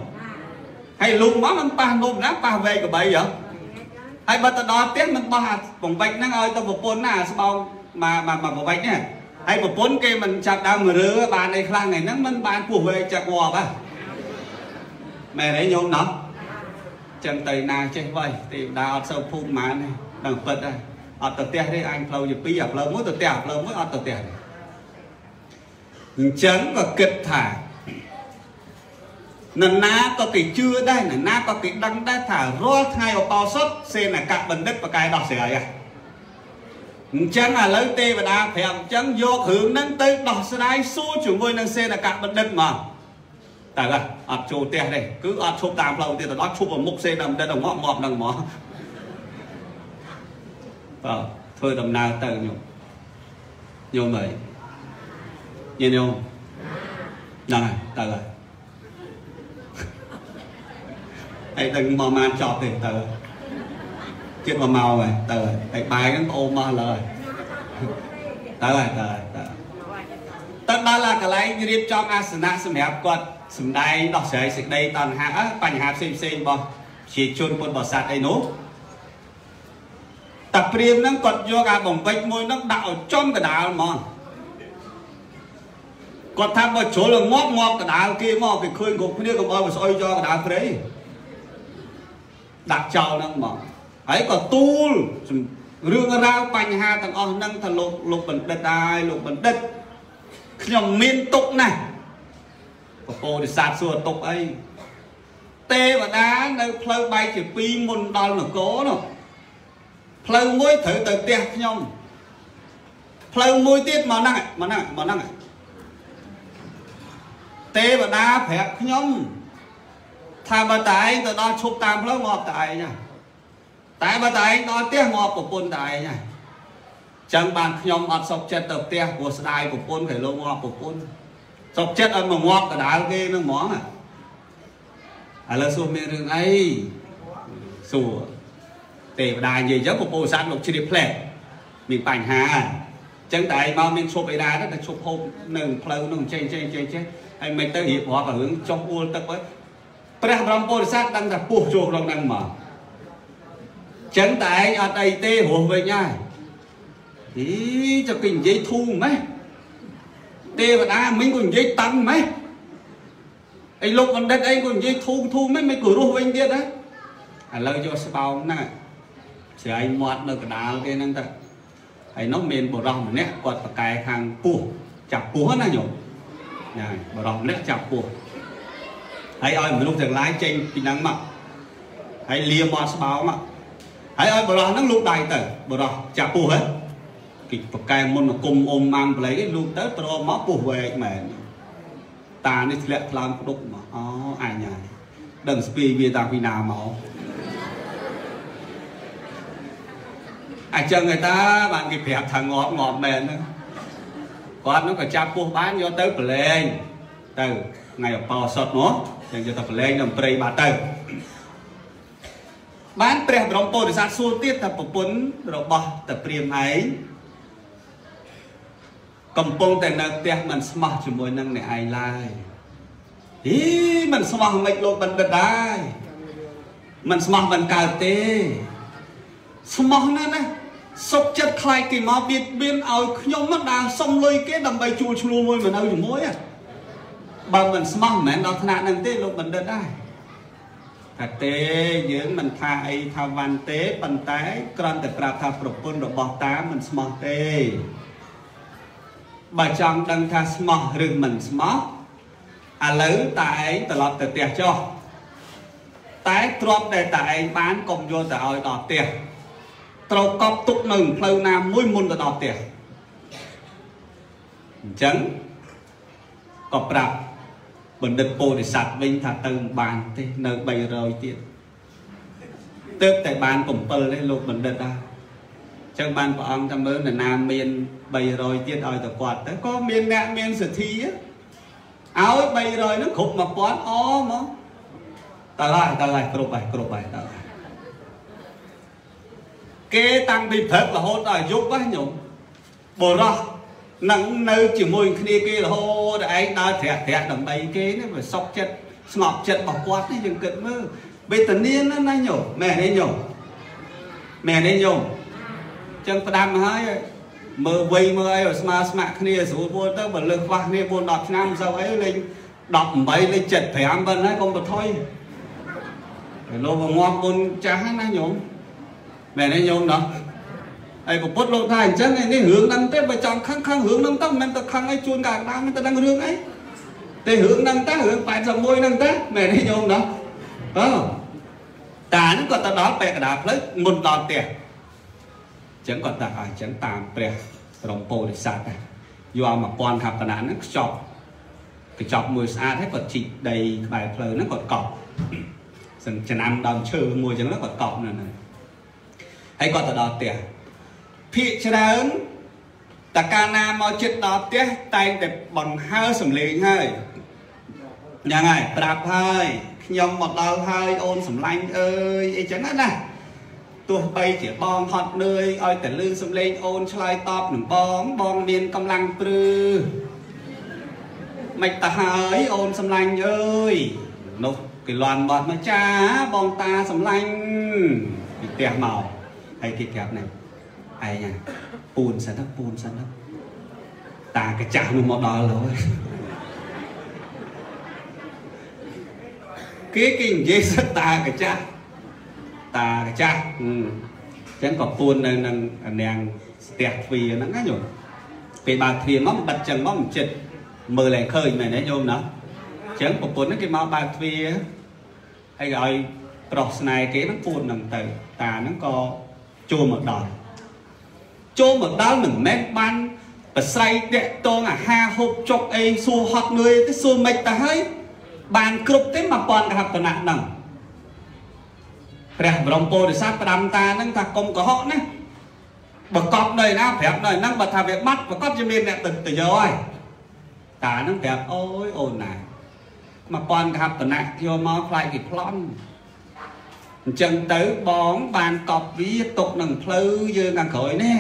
ហើយលូកមកមិនប៉ះនំណាប៉ះវែកកបីហ៎ហើយបើទៅដល់ផ្ទះមិនបោះអាបំវិចហ្នឹងឲ្យទៅប្រពន្ធណាស្បោងមកមកបំវិចនេះហើយប្រពន្ធគេមិនចាប់ដើមរើបានអីខ្លះថ្ងៃហ្នឹងមិនបានពោះវែកចាក់ងាប់ហ៎មែនទេញោមណោះចឹងទៅណាចេះវៃទេវតាអត់សូវភូមិម៉ានទេដល់ពិតហើយអត់ទៅផ្ទះទេអញផ្លូវជាពីរអាផ្លូវមួយទៅផ្ទះអាផ្លូវមួយអត់ទៅផ្ទះទេអញ្ចឹងក៏គិតថា នរណាក៏គេជឿដែរនរណាក៏គេដឹងដែរថារាល់ថ្ងៃឧបោសថសេនកៈបណ្ឌិតបកែដោះស្រាយហ่ะអញ្ចឹងឥឡូវទេវតាប្រាប់អញ្ចឹងយករឿងហ្នឹងទៅដោះស្រាយសួរជាមួយនឹងសេនកៈបណ្ឌិតមកតើអត់ចូលផ្ទះទេគឺអត់ឈប់តាមផ្លូវទៀតដល់ឈប់មុខសេនបណ្ឌិតងាប់ងាប់ហ្នឹងហ្មងបាទធ្វើដំណើរទៅញោមញោមអីញញោមហ្នឹងហើយទៅ ហើយហើយដឹងមកបានចប់ទេទៅជិត1ម៉ោងហើយទៅហើយបាយហ្នឹងប្អូនមកឡើយទៅហើយទៅហើយទៅទៅដល់កន្លែងរៀបចំអាសនៈសម្រាប់គាត់សំដែងដោះស្រាយសេចក្តីតណ្ហាបញ្ហាផ្សេងផ្សេងរបស់ជាជនពុទ្ធបរិស័ទអីនោះតាព្រាមហ្នឹងគាត់យកអាបំពេចមួយហ្នឹងដាក់ឲ្យចំកដាលហ្មងគាត់ថាបើជ្រុលងាប់ងាប់កដាលគេមកគេឃើញគ្រប់គ្នាកុំឲ្យមកស្អុយយកកដាលព្រៃ ដាក់ចោលហ្នឹងហ្មងហើយក៏ទូលរឿងរ៉ាវបញ្ហាទាំងអស់ហ្នឹងថាលោកលោកបណ្ឌិតហើយលោកបណ្ឌិតខ្ញុំមានទុកណាស់ពពោធិសត្វសួរទុកអីទេវតានៅផ្លូវបែកជាពីរមុនដល់នគរនោះផ្លូវមួយត្រូវទៅផ្ទះខ្ញុំផ្លូវមួយទៀតមកហ្នឹងមកហ្នឹងមកហ្នឹងទេវតាប្រាប់ខ្ញុំ ថាបើតែឯងទៅដល់ឈប់តាមផ្លូវងាប់តែឯងតែបើតែឯងដល់ផ្ទះងាប់ប្រពន្ធតែឯងហ្នឹងចឹងបានខ្ញុំអត់សុខចិត្តទៅផ្ទះព្រោះស្ដាយប្រពន្ធគេលោកងាប់ប្រពន្ធសុខចិត្តឲ្យមកងាប់កដាលគេនឹងហ្មងឥឡូវសួរមានរឿងអីសួរទេវតានិយាយចឹងពពោស័តលោកជ្រាបផ្លែមានបញ្ហាអញ្ចឹងតែឯងមកមានឈប់អីដែរតែឈប់ហូបនៅផ្លូវនោះចេះចេះចេះចេះហើយមិនទៅរៀបរាប់រឿងចុះអួលទឹកទៅ ព្រះបរមពុរិស័ទដឹងតែពោះចូលក្នុងហ្នឹងមកចឹងតែឯងអត់អីទេរស់វិញហើយអីចុះគេនិយាយធូរម៉េះទេវតាមិញក៏និយាយតាំងម៉េះអីលោកបណ្ឌិតអីក៏និយាយធូងធូងម៉េះមិនក៏រស់វិញទៀតហ៎ឥឡូវយកស្បោងហ្នឹងច្រៃមាត់នៅកដាលគេហ្នឹងទៅហើយនោះមានបរោះម្នាក់គាត់ប្រកែខាងពោះចាប់ពោះណាញោមណាបរោះម្នាក់ចាប់ពោះ ហើយឲ្យមនុស្សទាំងឡាយចេញពីហ្នឹងមកហើយលាមាត់ស្បោងមកហើយឲ្យបរោះហ្នឹងលោកដៃទៅបរោះចាប់ពោះហ៎គេប្រកែមុនគុំអ៊ំម៉ាំប្លែកឯងលោកទៅត្រមកពោះវែកមែនតានេះធ្លាក់ថ្លើមផ្ដុកមកអូអញហើយដឹងស្ពីវាតាពីណាមកអញ្ចឹងឯតាបានគេប្រាប់ថាងាប់ងាប់មែនហ្នឹងគាត់នោះក៏ចាប់ពោះបានយកទៅប្រឡែងទៅថ្ងៃអបោសុតនោះ ចឹងយកទៅប្រឡែងនៅព្រៃបាត់ទៅបានព្រះបរមពោធិសត្វសួរទៀតថាប្រពន្ធរបស់តាព្រាមឯងកំពុងតែនៅផ្ទះមិនស្មោះជាមួយនឹងអ្នកឯងឡើយហីមិនស្មោះមិនលោកបណ្ឌិតដែរមិនស្មោះមិនកើតទេ ស្មោះណាស់ណាសុកចិត្តខ្លាចគេមកបៀតបៀនឲ្យខ្ញុំមកដើរសុំលុយគេដើម្បីជួលឈ្នួលមួយមកនៅជាមួយ បើមិនស្មោះមិនមែនដល់ថ្នាក់ហ្នឹងទេលោកបណ្ឌិតដែរថាទេយើងមិនថាអីថាវ៉ាន់ទេប៉ុន្តែគ្រាន់តែប្រាប់ថាប្រពន្ធរបស់តាមិនស្មោះទេបើចង់ដឹងថាស្មោះឬមិនស្មោះឥឡូវតាឯងត្រឡប់ទៅផ្ទះចុះតែទ្របដែលតាឯងបានកុំយកទៅឲ្យដល់ផ្ទះត្រូវកប់ទុកនៅផ្លូវណាមួយមុនទៅដល់ផ្ទះអញ្ចឹងក៏ប្រាប់ បណ្ឌិតពោធិសត្វវិញថាទៅមិនបានទេនៅ300ទៀតទើបតែបាន7ទេលោកបណ្ឌិតដែរចឹងបានព្រះអង្គថាមើលនរណាមាន300ទៀតឲ្យទៅគាត់ទៅក៏មានអ្នកមានសទ្ធាឲ្យ300ហ្នឹងគ្រប់1000អមកតើហើយតើហើយគ្រប់ហើយគ្រប់ហើយតើគេតាំងពីព្រឹករហូតដល់យប់ហ្នឹងញោមបរោះ នឹងនៅជាមួយគ្នាគេរហូតឯងដើរត្រាក់ត្រាក់ដើម្បីគេនេះវាសុកចិត្តស្ងប់ចិត្តរបស់គាត់នេះយើងគិតមើលវេទនាណាណាញោមមែនទេញោមមែនទេញោមចឹងផ្ដាំហើយមើលវ័យមើលអីស្មើស្មាក់គ្នាស្រួលពួលទៅបើលើខ្វះគ្នា4 10ឆ្នាំសូវអីលេង18លេង75ប៉ុណ្ណាកុំបថុយហើយលោកមកងាប់មុនចាស់ណាញោមមែនទេញោមណោះ ហើយពុទ្ធលោកថាអញ្ចឹងនេះរឿងហ្នឹងទេបើចង់ខឹងខឹងរឿងហ្នឹងទៅមិនមែនទៅខឹងឲ្យជួនកាលដើមមិនទៅដឹងរឿងអីទេរឿងហ្នឹងតារឿង81ហ្នឹងតាមែនទេញោមណោះអឺតាហ្នឹងគាត់ទៅដល់ពេកកដាផ្លូវមុនដល់ផ្ទះចឹងគាត់ថាអញ្ចឹងតាមព្រះព្រមពោធិសត្វយកមកពាន់ថាបណៈហ្នឹងខ្ចប់កញ្ចប់មួយស្អាតហើយគាត់ជីកដីក្បែរផ្លូវហ្នឹងគាត់កប់សឹងចំណាំដើមឈើមួយចឹងហ្នឹងគាត់កប់នៅហ្នឹងហើយគាត់ទៅដល់ផ្ទះ ភាកច្រើនតកាលណាមកចិត្តដល់ផ្ទះតែងតែបង្ហើសំលេងហើយយ៉ាងហើយប្រាប់ហើយខ្ញុំមកដល់ហើយអូនសំឡាញ់អើយអីចឹងណាទោះបីជាបងហត់នឿយឲ្យតែលឺសំឡេងអូនឆ្លើយតបនឹងបងបងមានកម្លាំងព្រឺមិនទៅហើយអូនសំឡាញ់អើយនោះគេលន់បាត់មកចាបងតាសំឡាញ់ពីផ្ទះមកហើយគេប្រាប់នេះ ឯងពូនសិនទៅពូនសិនទៅតាកចាស់នោះមកដល់ហើយគេគេនិយាយសិតតាកចាស់តាកចាស់អញ្ចឹងក៏ពួននៅនឹងនាងស្ទះទ្វាហ្នឹងណាញោមពេលបើកទ្វាមកបិទចឹងមកមិនចិត្តមើលឡើងឃើញមែនទេញោមណាអញ្ចឹងប្រពន្ធហ្នឹងគេមកបើកទ្វាហើយក៏ឲ្យប្រុសស្នេហ៍គេហ្នឹងពួនហ្នឹងទៅតាហ្នឹងក៏ចូលមកដល់ ចូលមកដល់មិនមែនបានប្រស្រ័យតាក់តងអាហារហូបចុកអីសួរហត់នឿយទេសួរមិនទៅហើយបានគ្រប់ទេ1000កហបតនៈហ្នឹងព្រះបរមពោធិសត្វផ្ដាំតាហ្នឹងថាកុំកុហកណាបើកប់នៅណាប្រាប់នៅហ្នឹងបើថាវាបាត់ប្រកបជាមានអ្នកទៅទៅយកហើយតាហ្នឹងប្រាប់អូយអូនណា1000កហបតនៈយកមកខ្លាចគេប្លន់អញ្ចឹងទៅបងបានកប់វាទុកនឹងផ្លូវយើងខាងក្រោយនេះ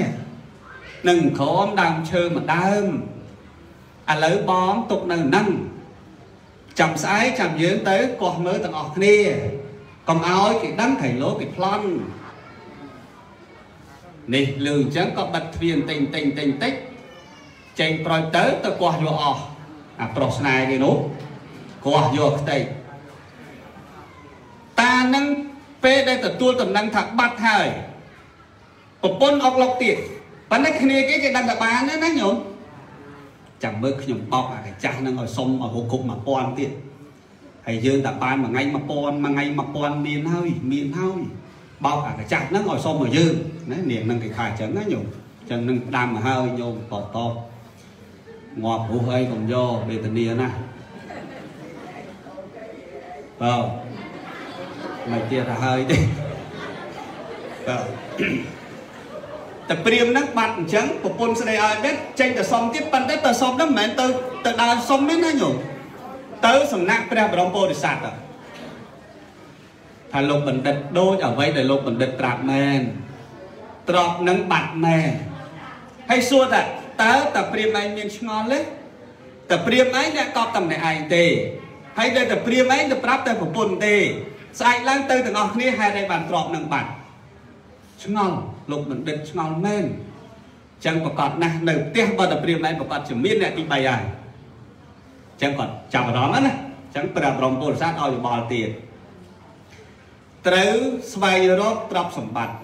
នឹងក្រមដើមឈើមួយដើមឥឡូវបងទុកនៅហ្នឹងចាំស្អែកចាំយើងទៅកោះមើលទាំងអស់គ្នាកុំឲ្យគេដឹងថៃលោកគេប្លន់នេះលឺអញ្ចឹងក៏បិទទ្វារតិចតិចតិចតិចចេញប្រយទៅទៅកោះយកអស់អាប្រុសស្នេហ៍គេនោះកោះយកខ្ទេចតានឹងពេលដែលទទួលតំណែងថាបាត់ហើយប្រពន្ធអុកឡុកទៀត ប៉ុន្តែគ្នាគេគេដឹងតែបានណាណាញោមចាំមើលខ្ញុំបោកអាកាចាស់នឹងឲ្យសុំឲ្យហូបគុក1000ទៀតហើយយើងតែបានមួយថ្ងៃ1000មួយថ្ងៃ1000មានហើយមានហើយបោកអាកាចាស់ហ្នឹងឲ្យសុំមកយើងណានាងនឹងគេថាអញ្ចឹងណាញោមអញ្ចឹងនឹងផ្ដាំមកហើយញោមតតងាប់ព្រោះអីកុំយកវេទនាណាបាទមកទៀតទៅហើយទេបាទ តែព្រាមហ្នឹងបាត់អញ្ចឹងប្រពន្ធស្ដីឲ្យបែបចេញទៅសុំទៀតប៉ុន្តែទៅសុំហ្នឹងមិនមែនទៅទៅដើរសុំទេណាញោមទៅសំណាក់ព្រះបរមពុទ្ធិស័ក្តិថាលោកបណ្ឌិតដូចអ្វីដែលលោកបណ្ឌិតប្រាប់មែនទ្របនឹងបាត់មែនហើយសួរថាតើតាព្រាមឯងមានឆ្ងល់ទេតាព្រាមឯងអ្នកកប់តំណែងឯងទេហើយតែតាព្រាមឯងទៅប្រាប់តែប្រពន្ធទេស្អែកឡើងទៅទាំងអស់គ្នាហេតុអីបានទ្របនឹងបាត់ឆ្ងល់ លោកបណ្ឌិតឆ្ងល់មែនចឹងប្រកាសណាស់នៅផ្ទះបើតាព្រាមឯងប្រកាសជំនាញអ្នកទី3ហើយចឹងគាត់ចាប់អារម្មណ៍ណាចឹងព្រះបរមពុទ្ធសាសនាឲ្យយោបល់ទៀតត្រូវស្វែងរកទ្រព្យសម្បត្តិ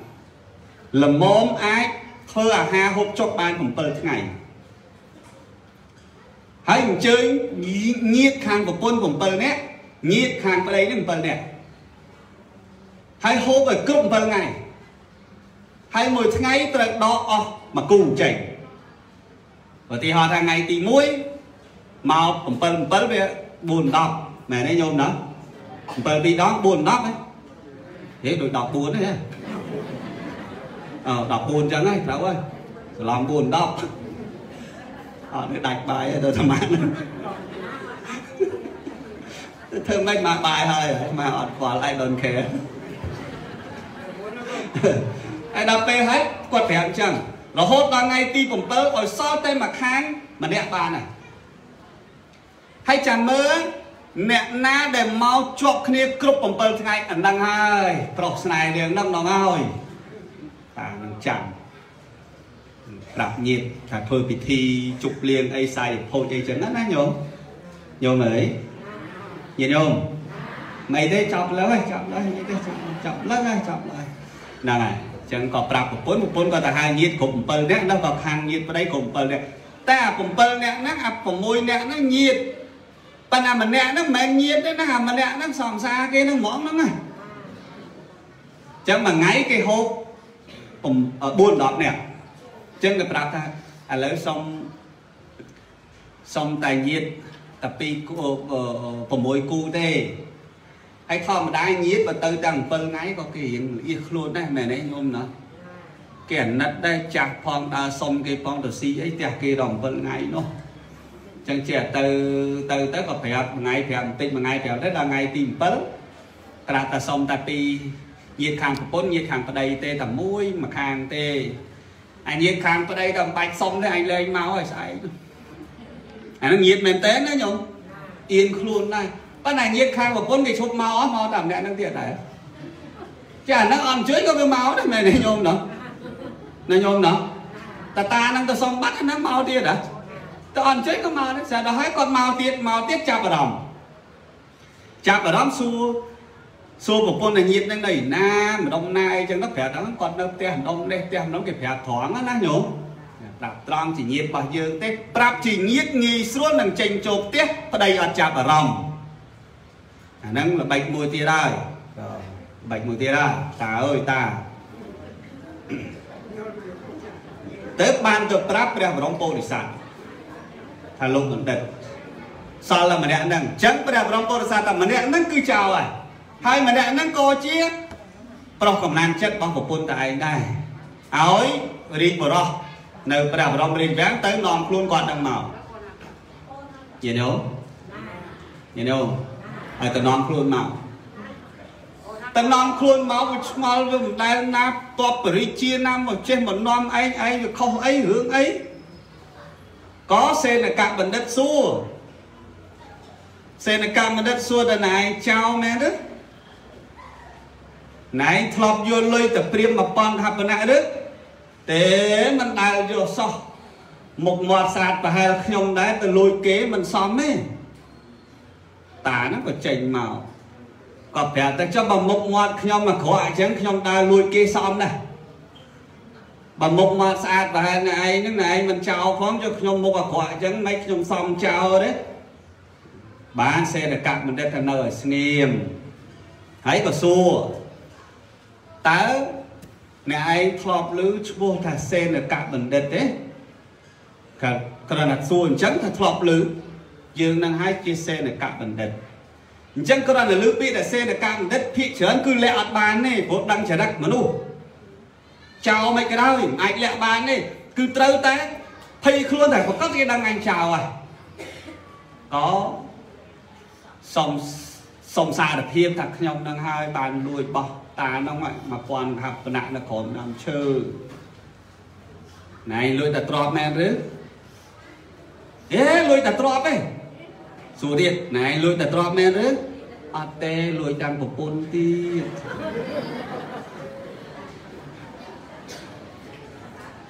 ល្មមអាចធ្វើអាហារហូបចុកបាន7ថ្ងៃហើយអញ្ជើញញាតខាងប្រពន្ធ7នាក់ញាតខាងប្តីនឹង7នាក់ហើយហូបឲ្យគ្រប់7ថ្ងៃ ហើយមួយថ្ងៃត្រូវដកអស់មួយគូចេញឧទាហរណ៍ថាថ្ងៃទី1មក7 7វា4 10មែនទេញោមណា7 2ដង4 10ហ៎ហេដូច14ទេអឺ14អញ្ចឹងហើយត្រូវហើយសឡំ4 10អត់នេះដាច់បាយទៅតាមហ្នឹងធ្វើមិនមកបាយហើយមកអត់ខ្វល់ I don't care ហើយដល់ពេលហើយគាត់ប្រាប់អញ្ចឹងរហូតដល់ថ្ងៃទី7ឲ្យសល់តែមួយខាងម្នាក់បានហើយហើយចាំមើលអ្នកណាដែលមកជាប់គ្នាគ្រប់7ថ្ងៃអានឹងហើយប្រុសស្នេហ៍រឿងហ្នឹងដល់ហើយតានឹងចាំប្រាប់ញាតថាធ្វើពិធីជប់លៀងអីសាយភោជអីចឹងណាញោមញោមអើយញាតញោមមិនទេចប់លើហើយចប់លើហើយទេចប់លើហើយចប់លើហ្នឹងហើយ ចឹងក៏ប្រាប់ប្រពន្ធប្រពន្ធក៏ទៅហៅញាតគ្រប់7នាក់នោះក៏ខាងញាតប្តីគ្រប់7នាក់តែអា7នាក់ហ្នឹងអា6នាក់ហ្នឹងញាតប៉ុន្តែម្នាក់ហ្នឹងមិនមែនញាតទេណាអាម្នាក់ហ្នឹងសង្សារគេហ្នឹងហ្មងហ្នឹងណាចឹងមួយថ្ងៃគេហូប4 10នាក់ចឹងគេប្រាប់ថាឥឡូវសុំសុំតែញាតតែ2គូ6គូទេ ហើយធម្មតាញាតបើទៅទាំង7ថ្ងៃក៏គេរៀងលៀសខ្លួនដែរមែនទេញោមណាគេអាណិតដែរចាស់ផងដើរសុំគេផងទៅស៊ីអីផ្ទះគេដល់7ថ្ងៃនោះចឹងចេះទៅទៅទៅក៏ប្រាប់ថ្ងៃប្រាប់បន្តិចមួយថ្ងៃប្រាប់ទៅដល់ថ្ងៃទី7ត្រាស់តែសុំតែពីញាតខាងប្រពន្ធញាតខាងប្តីទេតែមួយមួយខាងទេអញញាតខាងប្តីក៏មិនបាច់សុំទេអញលែងមកហើយស្អែកអានឹងញាតមែនតើណាញោមអៀនខ្លួនដែរ ប៉ុន្តែញាតខាងប្រពន្ធគេឈប់មកអស់មកតែម្នាក់នឹងទៀតដែរចាអាហ្នឹងអត់អញ្ជើញក៏វាមកដែរមែនទេញោមណោះណាញោមណោះតាតានឹងទៅសុំបាត់ហ្នឹងមកទៀតហ៎តើអត់អញ្ជើញក៏មកដែរស្អាតដល់ហើយគាត់មកទៀតមកទៀតចាប់អារម្មណ៍ចាប់អារម្មណ៍សួរសួរប្រពន្ធញាតនឹងនៅណាម្ដុំណាអីចឹងទៅប្រាប់ថាគាត់នៅផ្ទះម្ដុំនេះផ្ទះម្ដុំគេប្រាប់ត្រង់ណាញោមប្រាប់ត្រង់ជាញាតរបស់យើងទេប្រាប់ជាញាតងាយស្រួលនឹងចេញចូលផ្ទះប្តីអត់ចាប់អារម្មណ៍ អាហ្នឹងល្បិចមួយទៀតហើយល្បិចមួយទៀតហើយតាអើយតាទៅបានទៅប្រាប់ព្រះបរមពោធិសត្វថាលោកបណ្ឌិតសល់តែម្នាក់ហ្នឹងអញ្ចឹងព្រះបរមពុទ្ធសាសនាម្នាក់ហ្នឹងគឺចោលហើយហើយម្នាក់ហ្នឹងក៏ជា ប្រុសកំណានចិត្តរបស់ប្រពន្ធតែឯងដែរឲ្យរីកបរោះនៅព្រះបរមរាជវាំងទៅនាំខ្លួនគាត់នឹងមកយល់ទេយល់ទេ ឲ្យទៅនាំខ្លួនមកទៅនាំខ្លួនមកវាឆ្ងល់វាមិនដែលណាតបបរិជាណាមកចេះមកនាំឯងឯងវាខុសអីរឿងអីក៏សេនកបណ្ឌិតសួរសេនកបណ្ឌិតសួរតណៃចៅមែនទេណៃធ្លាប់យកលុយទៅព្រៀម1000ថាបណៈឬទេមិនដែលយកសោះមុខមាត់ស្អាតប្រហែលខ្ញុំដែរទៅលួចគេមិនសមទេ តាហ្នឹងក៏ចេញមកក៏ប្រាប់តែចុះបើមុខមាត់ខ្ញុំអាក្រក់អញ្ចឹងខ្ញុំដើរលួចគេសមដែរបើមុខមាត់ស្អាតប្រហែលអ្នកឯងហ្នឹងអ្នកឯងមិនចោលផងចុះខ្ញុំមុខអាក្រក់អញ្ចឹងមិនខ្ញុំសមចោលទេបានសេនកៈបណ្ឌិតទៅនៅឲ្យស្ងៀមហើយក៏សួរតើអ្នកឯងធ្លាប់ឮឈ្មោះថាសេនកៈបណ្ឌិតទេក៏គ្រាន់តែសួរអញ្ចឹងថាធ្លាប់ឮ យើងនឹងឲ្យជាសេនកៈបណ្ឌិតអញ្ចឹងគ្រាន់តែឮពាក្យថាសេនកៈបណ្ឌិតភាកច្រើនគឺលាក់អត់បានទេព្រោះដឹងចរិតមនុស្សចោលមិនក៏ដោយអាចលាក់បានទេគឺត្រូវតែភ័យខ្លួនតែប្រកាសគេដឹងអញចោលហើយក៏សុំសុំសារភាពថាខ្ញុំនឹងហើយបានលួចបោះតានោះ1000ថាបណៈនៅក្រោមដើមឈើណៃលួចតែទ្របមែនឬអេលួចតែទ្របទេ សួរទៀតណៃលួចតែទ្របមែនឬអត់ទេលួចតាមប្រពន្ធទៀត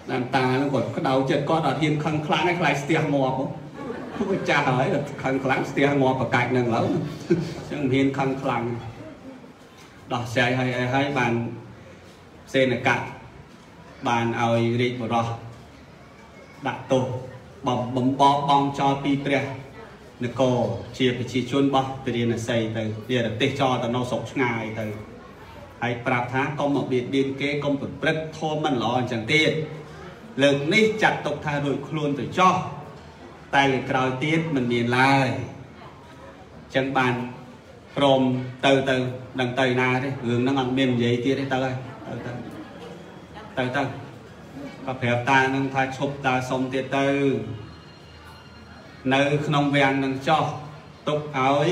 តាមតានឹងគាត់ក្តៅចិត្តគាត់អត់ហ៊ានខឹងខ្លាំងឯខ្លាចស្ទះងាប់ហ្នឹងចាស់ហើយខឹងខ្លាំងស្ទះងាប់ប្រកាច់នឹងឡើយអញ្ចឹងមិនហ៊ានខឹងខ្លាំងដោះស្រាយឲ្យឲ្យបានសេនកៈបានឲ្យរាជបរោះដាក់ទោសបំបំបបបងចោលពីព្រះ នគរជាប្រជាជនរបស់ពរាណសីទៅវារទេសចោលទៅនៅស្រុកឆ្ងាយទៅហើយប្រាប់ថាកុំមកបៀតបៀនគេកុំប្រព្រឹត្តធម៌មិនល្អអញ្ចឹងទៀតលើកនេះចាត់ទុកថារួចខ្លួនទៅចោះតែលើក្រោយទៀតមិនមានឡើយអញ្ចឹងបានព្រមទៅទៅដឹងទៅណាទេរឿងហ្នឹងអត់មាននិយាយទៀតទេទៅហើយទៅទៅទៅទៅក៏ប្រាប់តានឹងថាឈប់តាសុំទៀតទៅ នៅក្នុងវាំងនឹងចោះទុកឲ្យ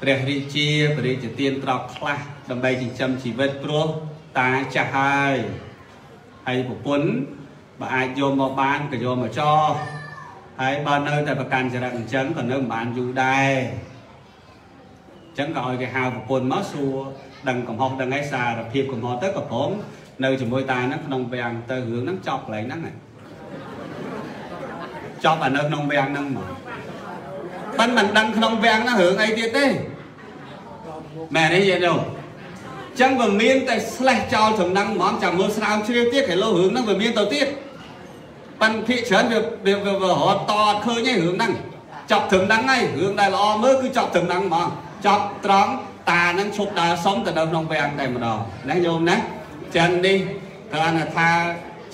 ព្រះរាជាព្រះរាជទានត្រកខ្លះដើម្បីចិញ្ចឹមជីវិតព្រោះតាចាស់ហើយហើយប្រពន្ធបើអាចយកមកបានក៏យកមកចោះហើយបើនៅតែប្រកាន់ចរិតអញ្ចឹងក៏នៅមិនបានយូរដែរចឹងក៏ឲ្យគេហៅប្រពន្ធមកសួរដឹងកំហុសដឹងឯសារភាពកំហុសទៅក៏ព្រមនៅជាមួយតាហ្នឹងក្នុងវាំងទៅរឿងហ្នឹងចប់កន្លែងហ្នឹង ចប់អានៅក្នុងវាំងហ្នឹងមកប៉ិនមិនដឹងក្នុងវាំងហ្នឹងរឿងអីទៀតទេមែនទេយាយញោមចឹងវាមានតែស្លេះចោលចំណឹងហ្មងចាំមើលស្រាវជ្រាវទៀតគេលោរឿងហ្នឹងវាមានទៅទៀតប៉ិនភាកច្រើនវាវារត់តអត់ឃើញទេរឿងហ្នឹងចប់ត្រឹមហ្នឹងហើយរឿងដែលល្អមើលគឺចប់ត្រឹមហ្នឹងហ្មងចប់ត្រង់តានឹងឈប់ដើរសុំទៅនៅក្នុងវាំងតែម្ដងណាញោមណាចឹងនេះគ្រាន់តែថា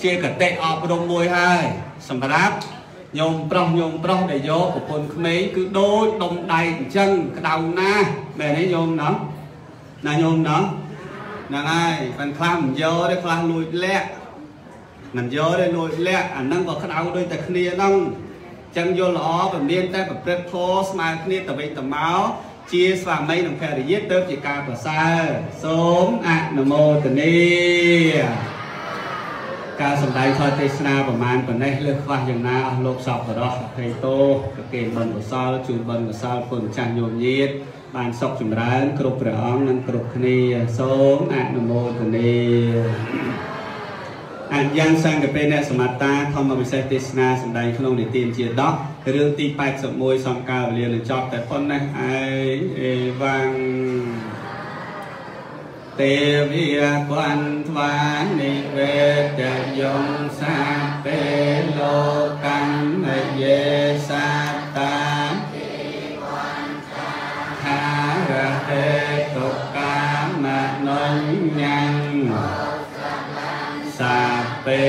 ជាកតិអប់រំមួយហើយសម្រាប់ ញោមប្រុសញោមប្រុសដែលយកប្រពន្ធក្មេងគឺដូចដុំដៃអញ្ចឹងក្តៅណាស់មែនទេញោមណោះណាញោមណោះហ្នឹងហើយមិនខ្លះមិនយកទេខ្លះលួចលាក់មិនយកទេលួចលាក់អាហ្នឹងក៏ក្តៅដូចតែគ្នាហ្នឹងចឹងយល់ល្អវាមានតែប្រព្រឹត្តធម៌ស្មើគ្នាទៅវិញទៅមកជាស្វាមីនិងភរិយាទៅជាការប្រសើរសូមអនុមោទនា ការសម្ដែងធម៌ទេសនាប្រមាណប៉ុណ្ណេះលើខ្វះយ៉ាងណាអស់លោកសពបរោះអភ័យទោប្រគេនបុណ្យកុសលជូនបុណ្យកុសលពុទ្ធចាស់ញោមញាតបានសុខចម្រើនគ្រប់ព្រះអង្គនិងគ្រប់គ្នាសូមអនុមោទនាអញ្ញសង្កពេអ្នកសមត្តាធម្មវិសេសទេសនាសម្ដែងក្នុងនិទានជាដោះរឿងទី81សង្ការវេលានឹងចប់តែប៉ុណ្ណេះឯងអេវ៉ាំង ទេវិគន្ទ្វានិវេតយងសាពេលោកម្មយេសាតាខារហេតុកាមនុញ្ញំសាពេ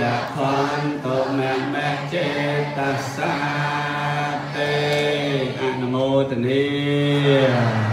លខន្តមមេចេតសាទេអនុមោទនា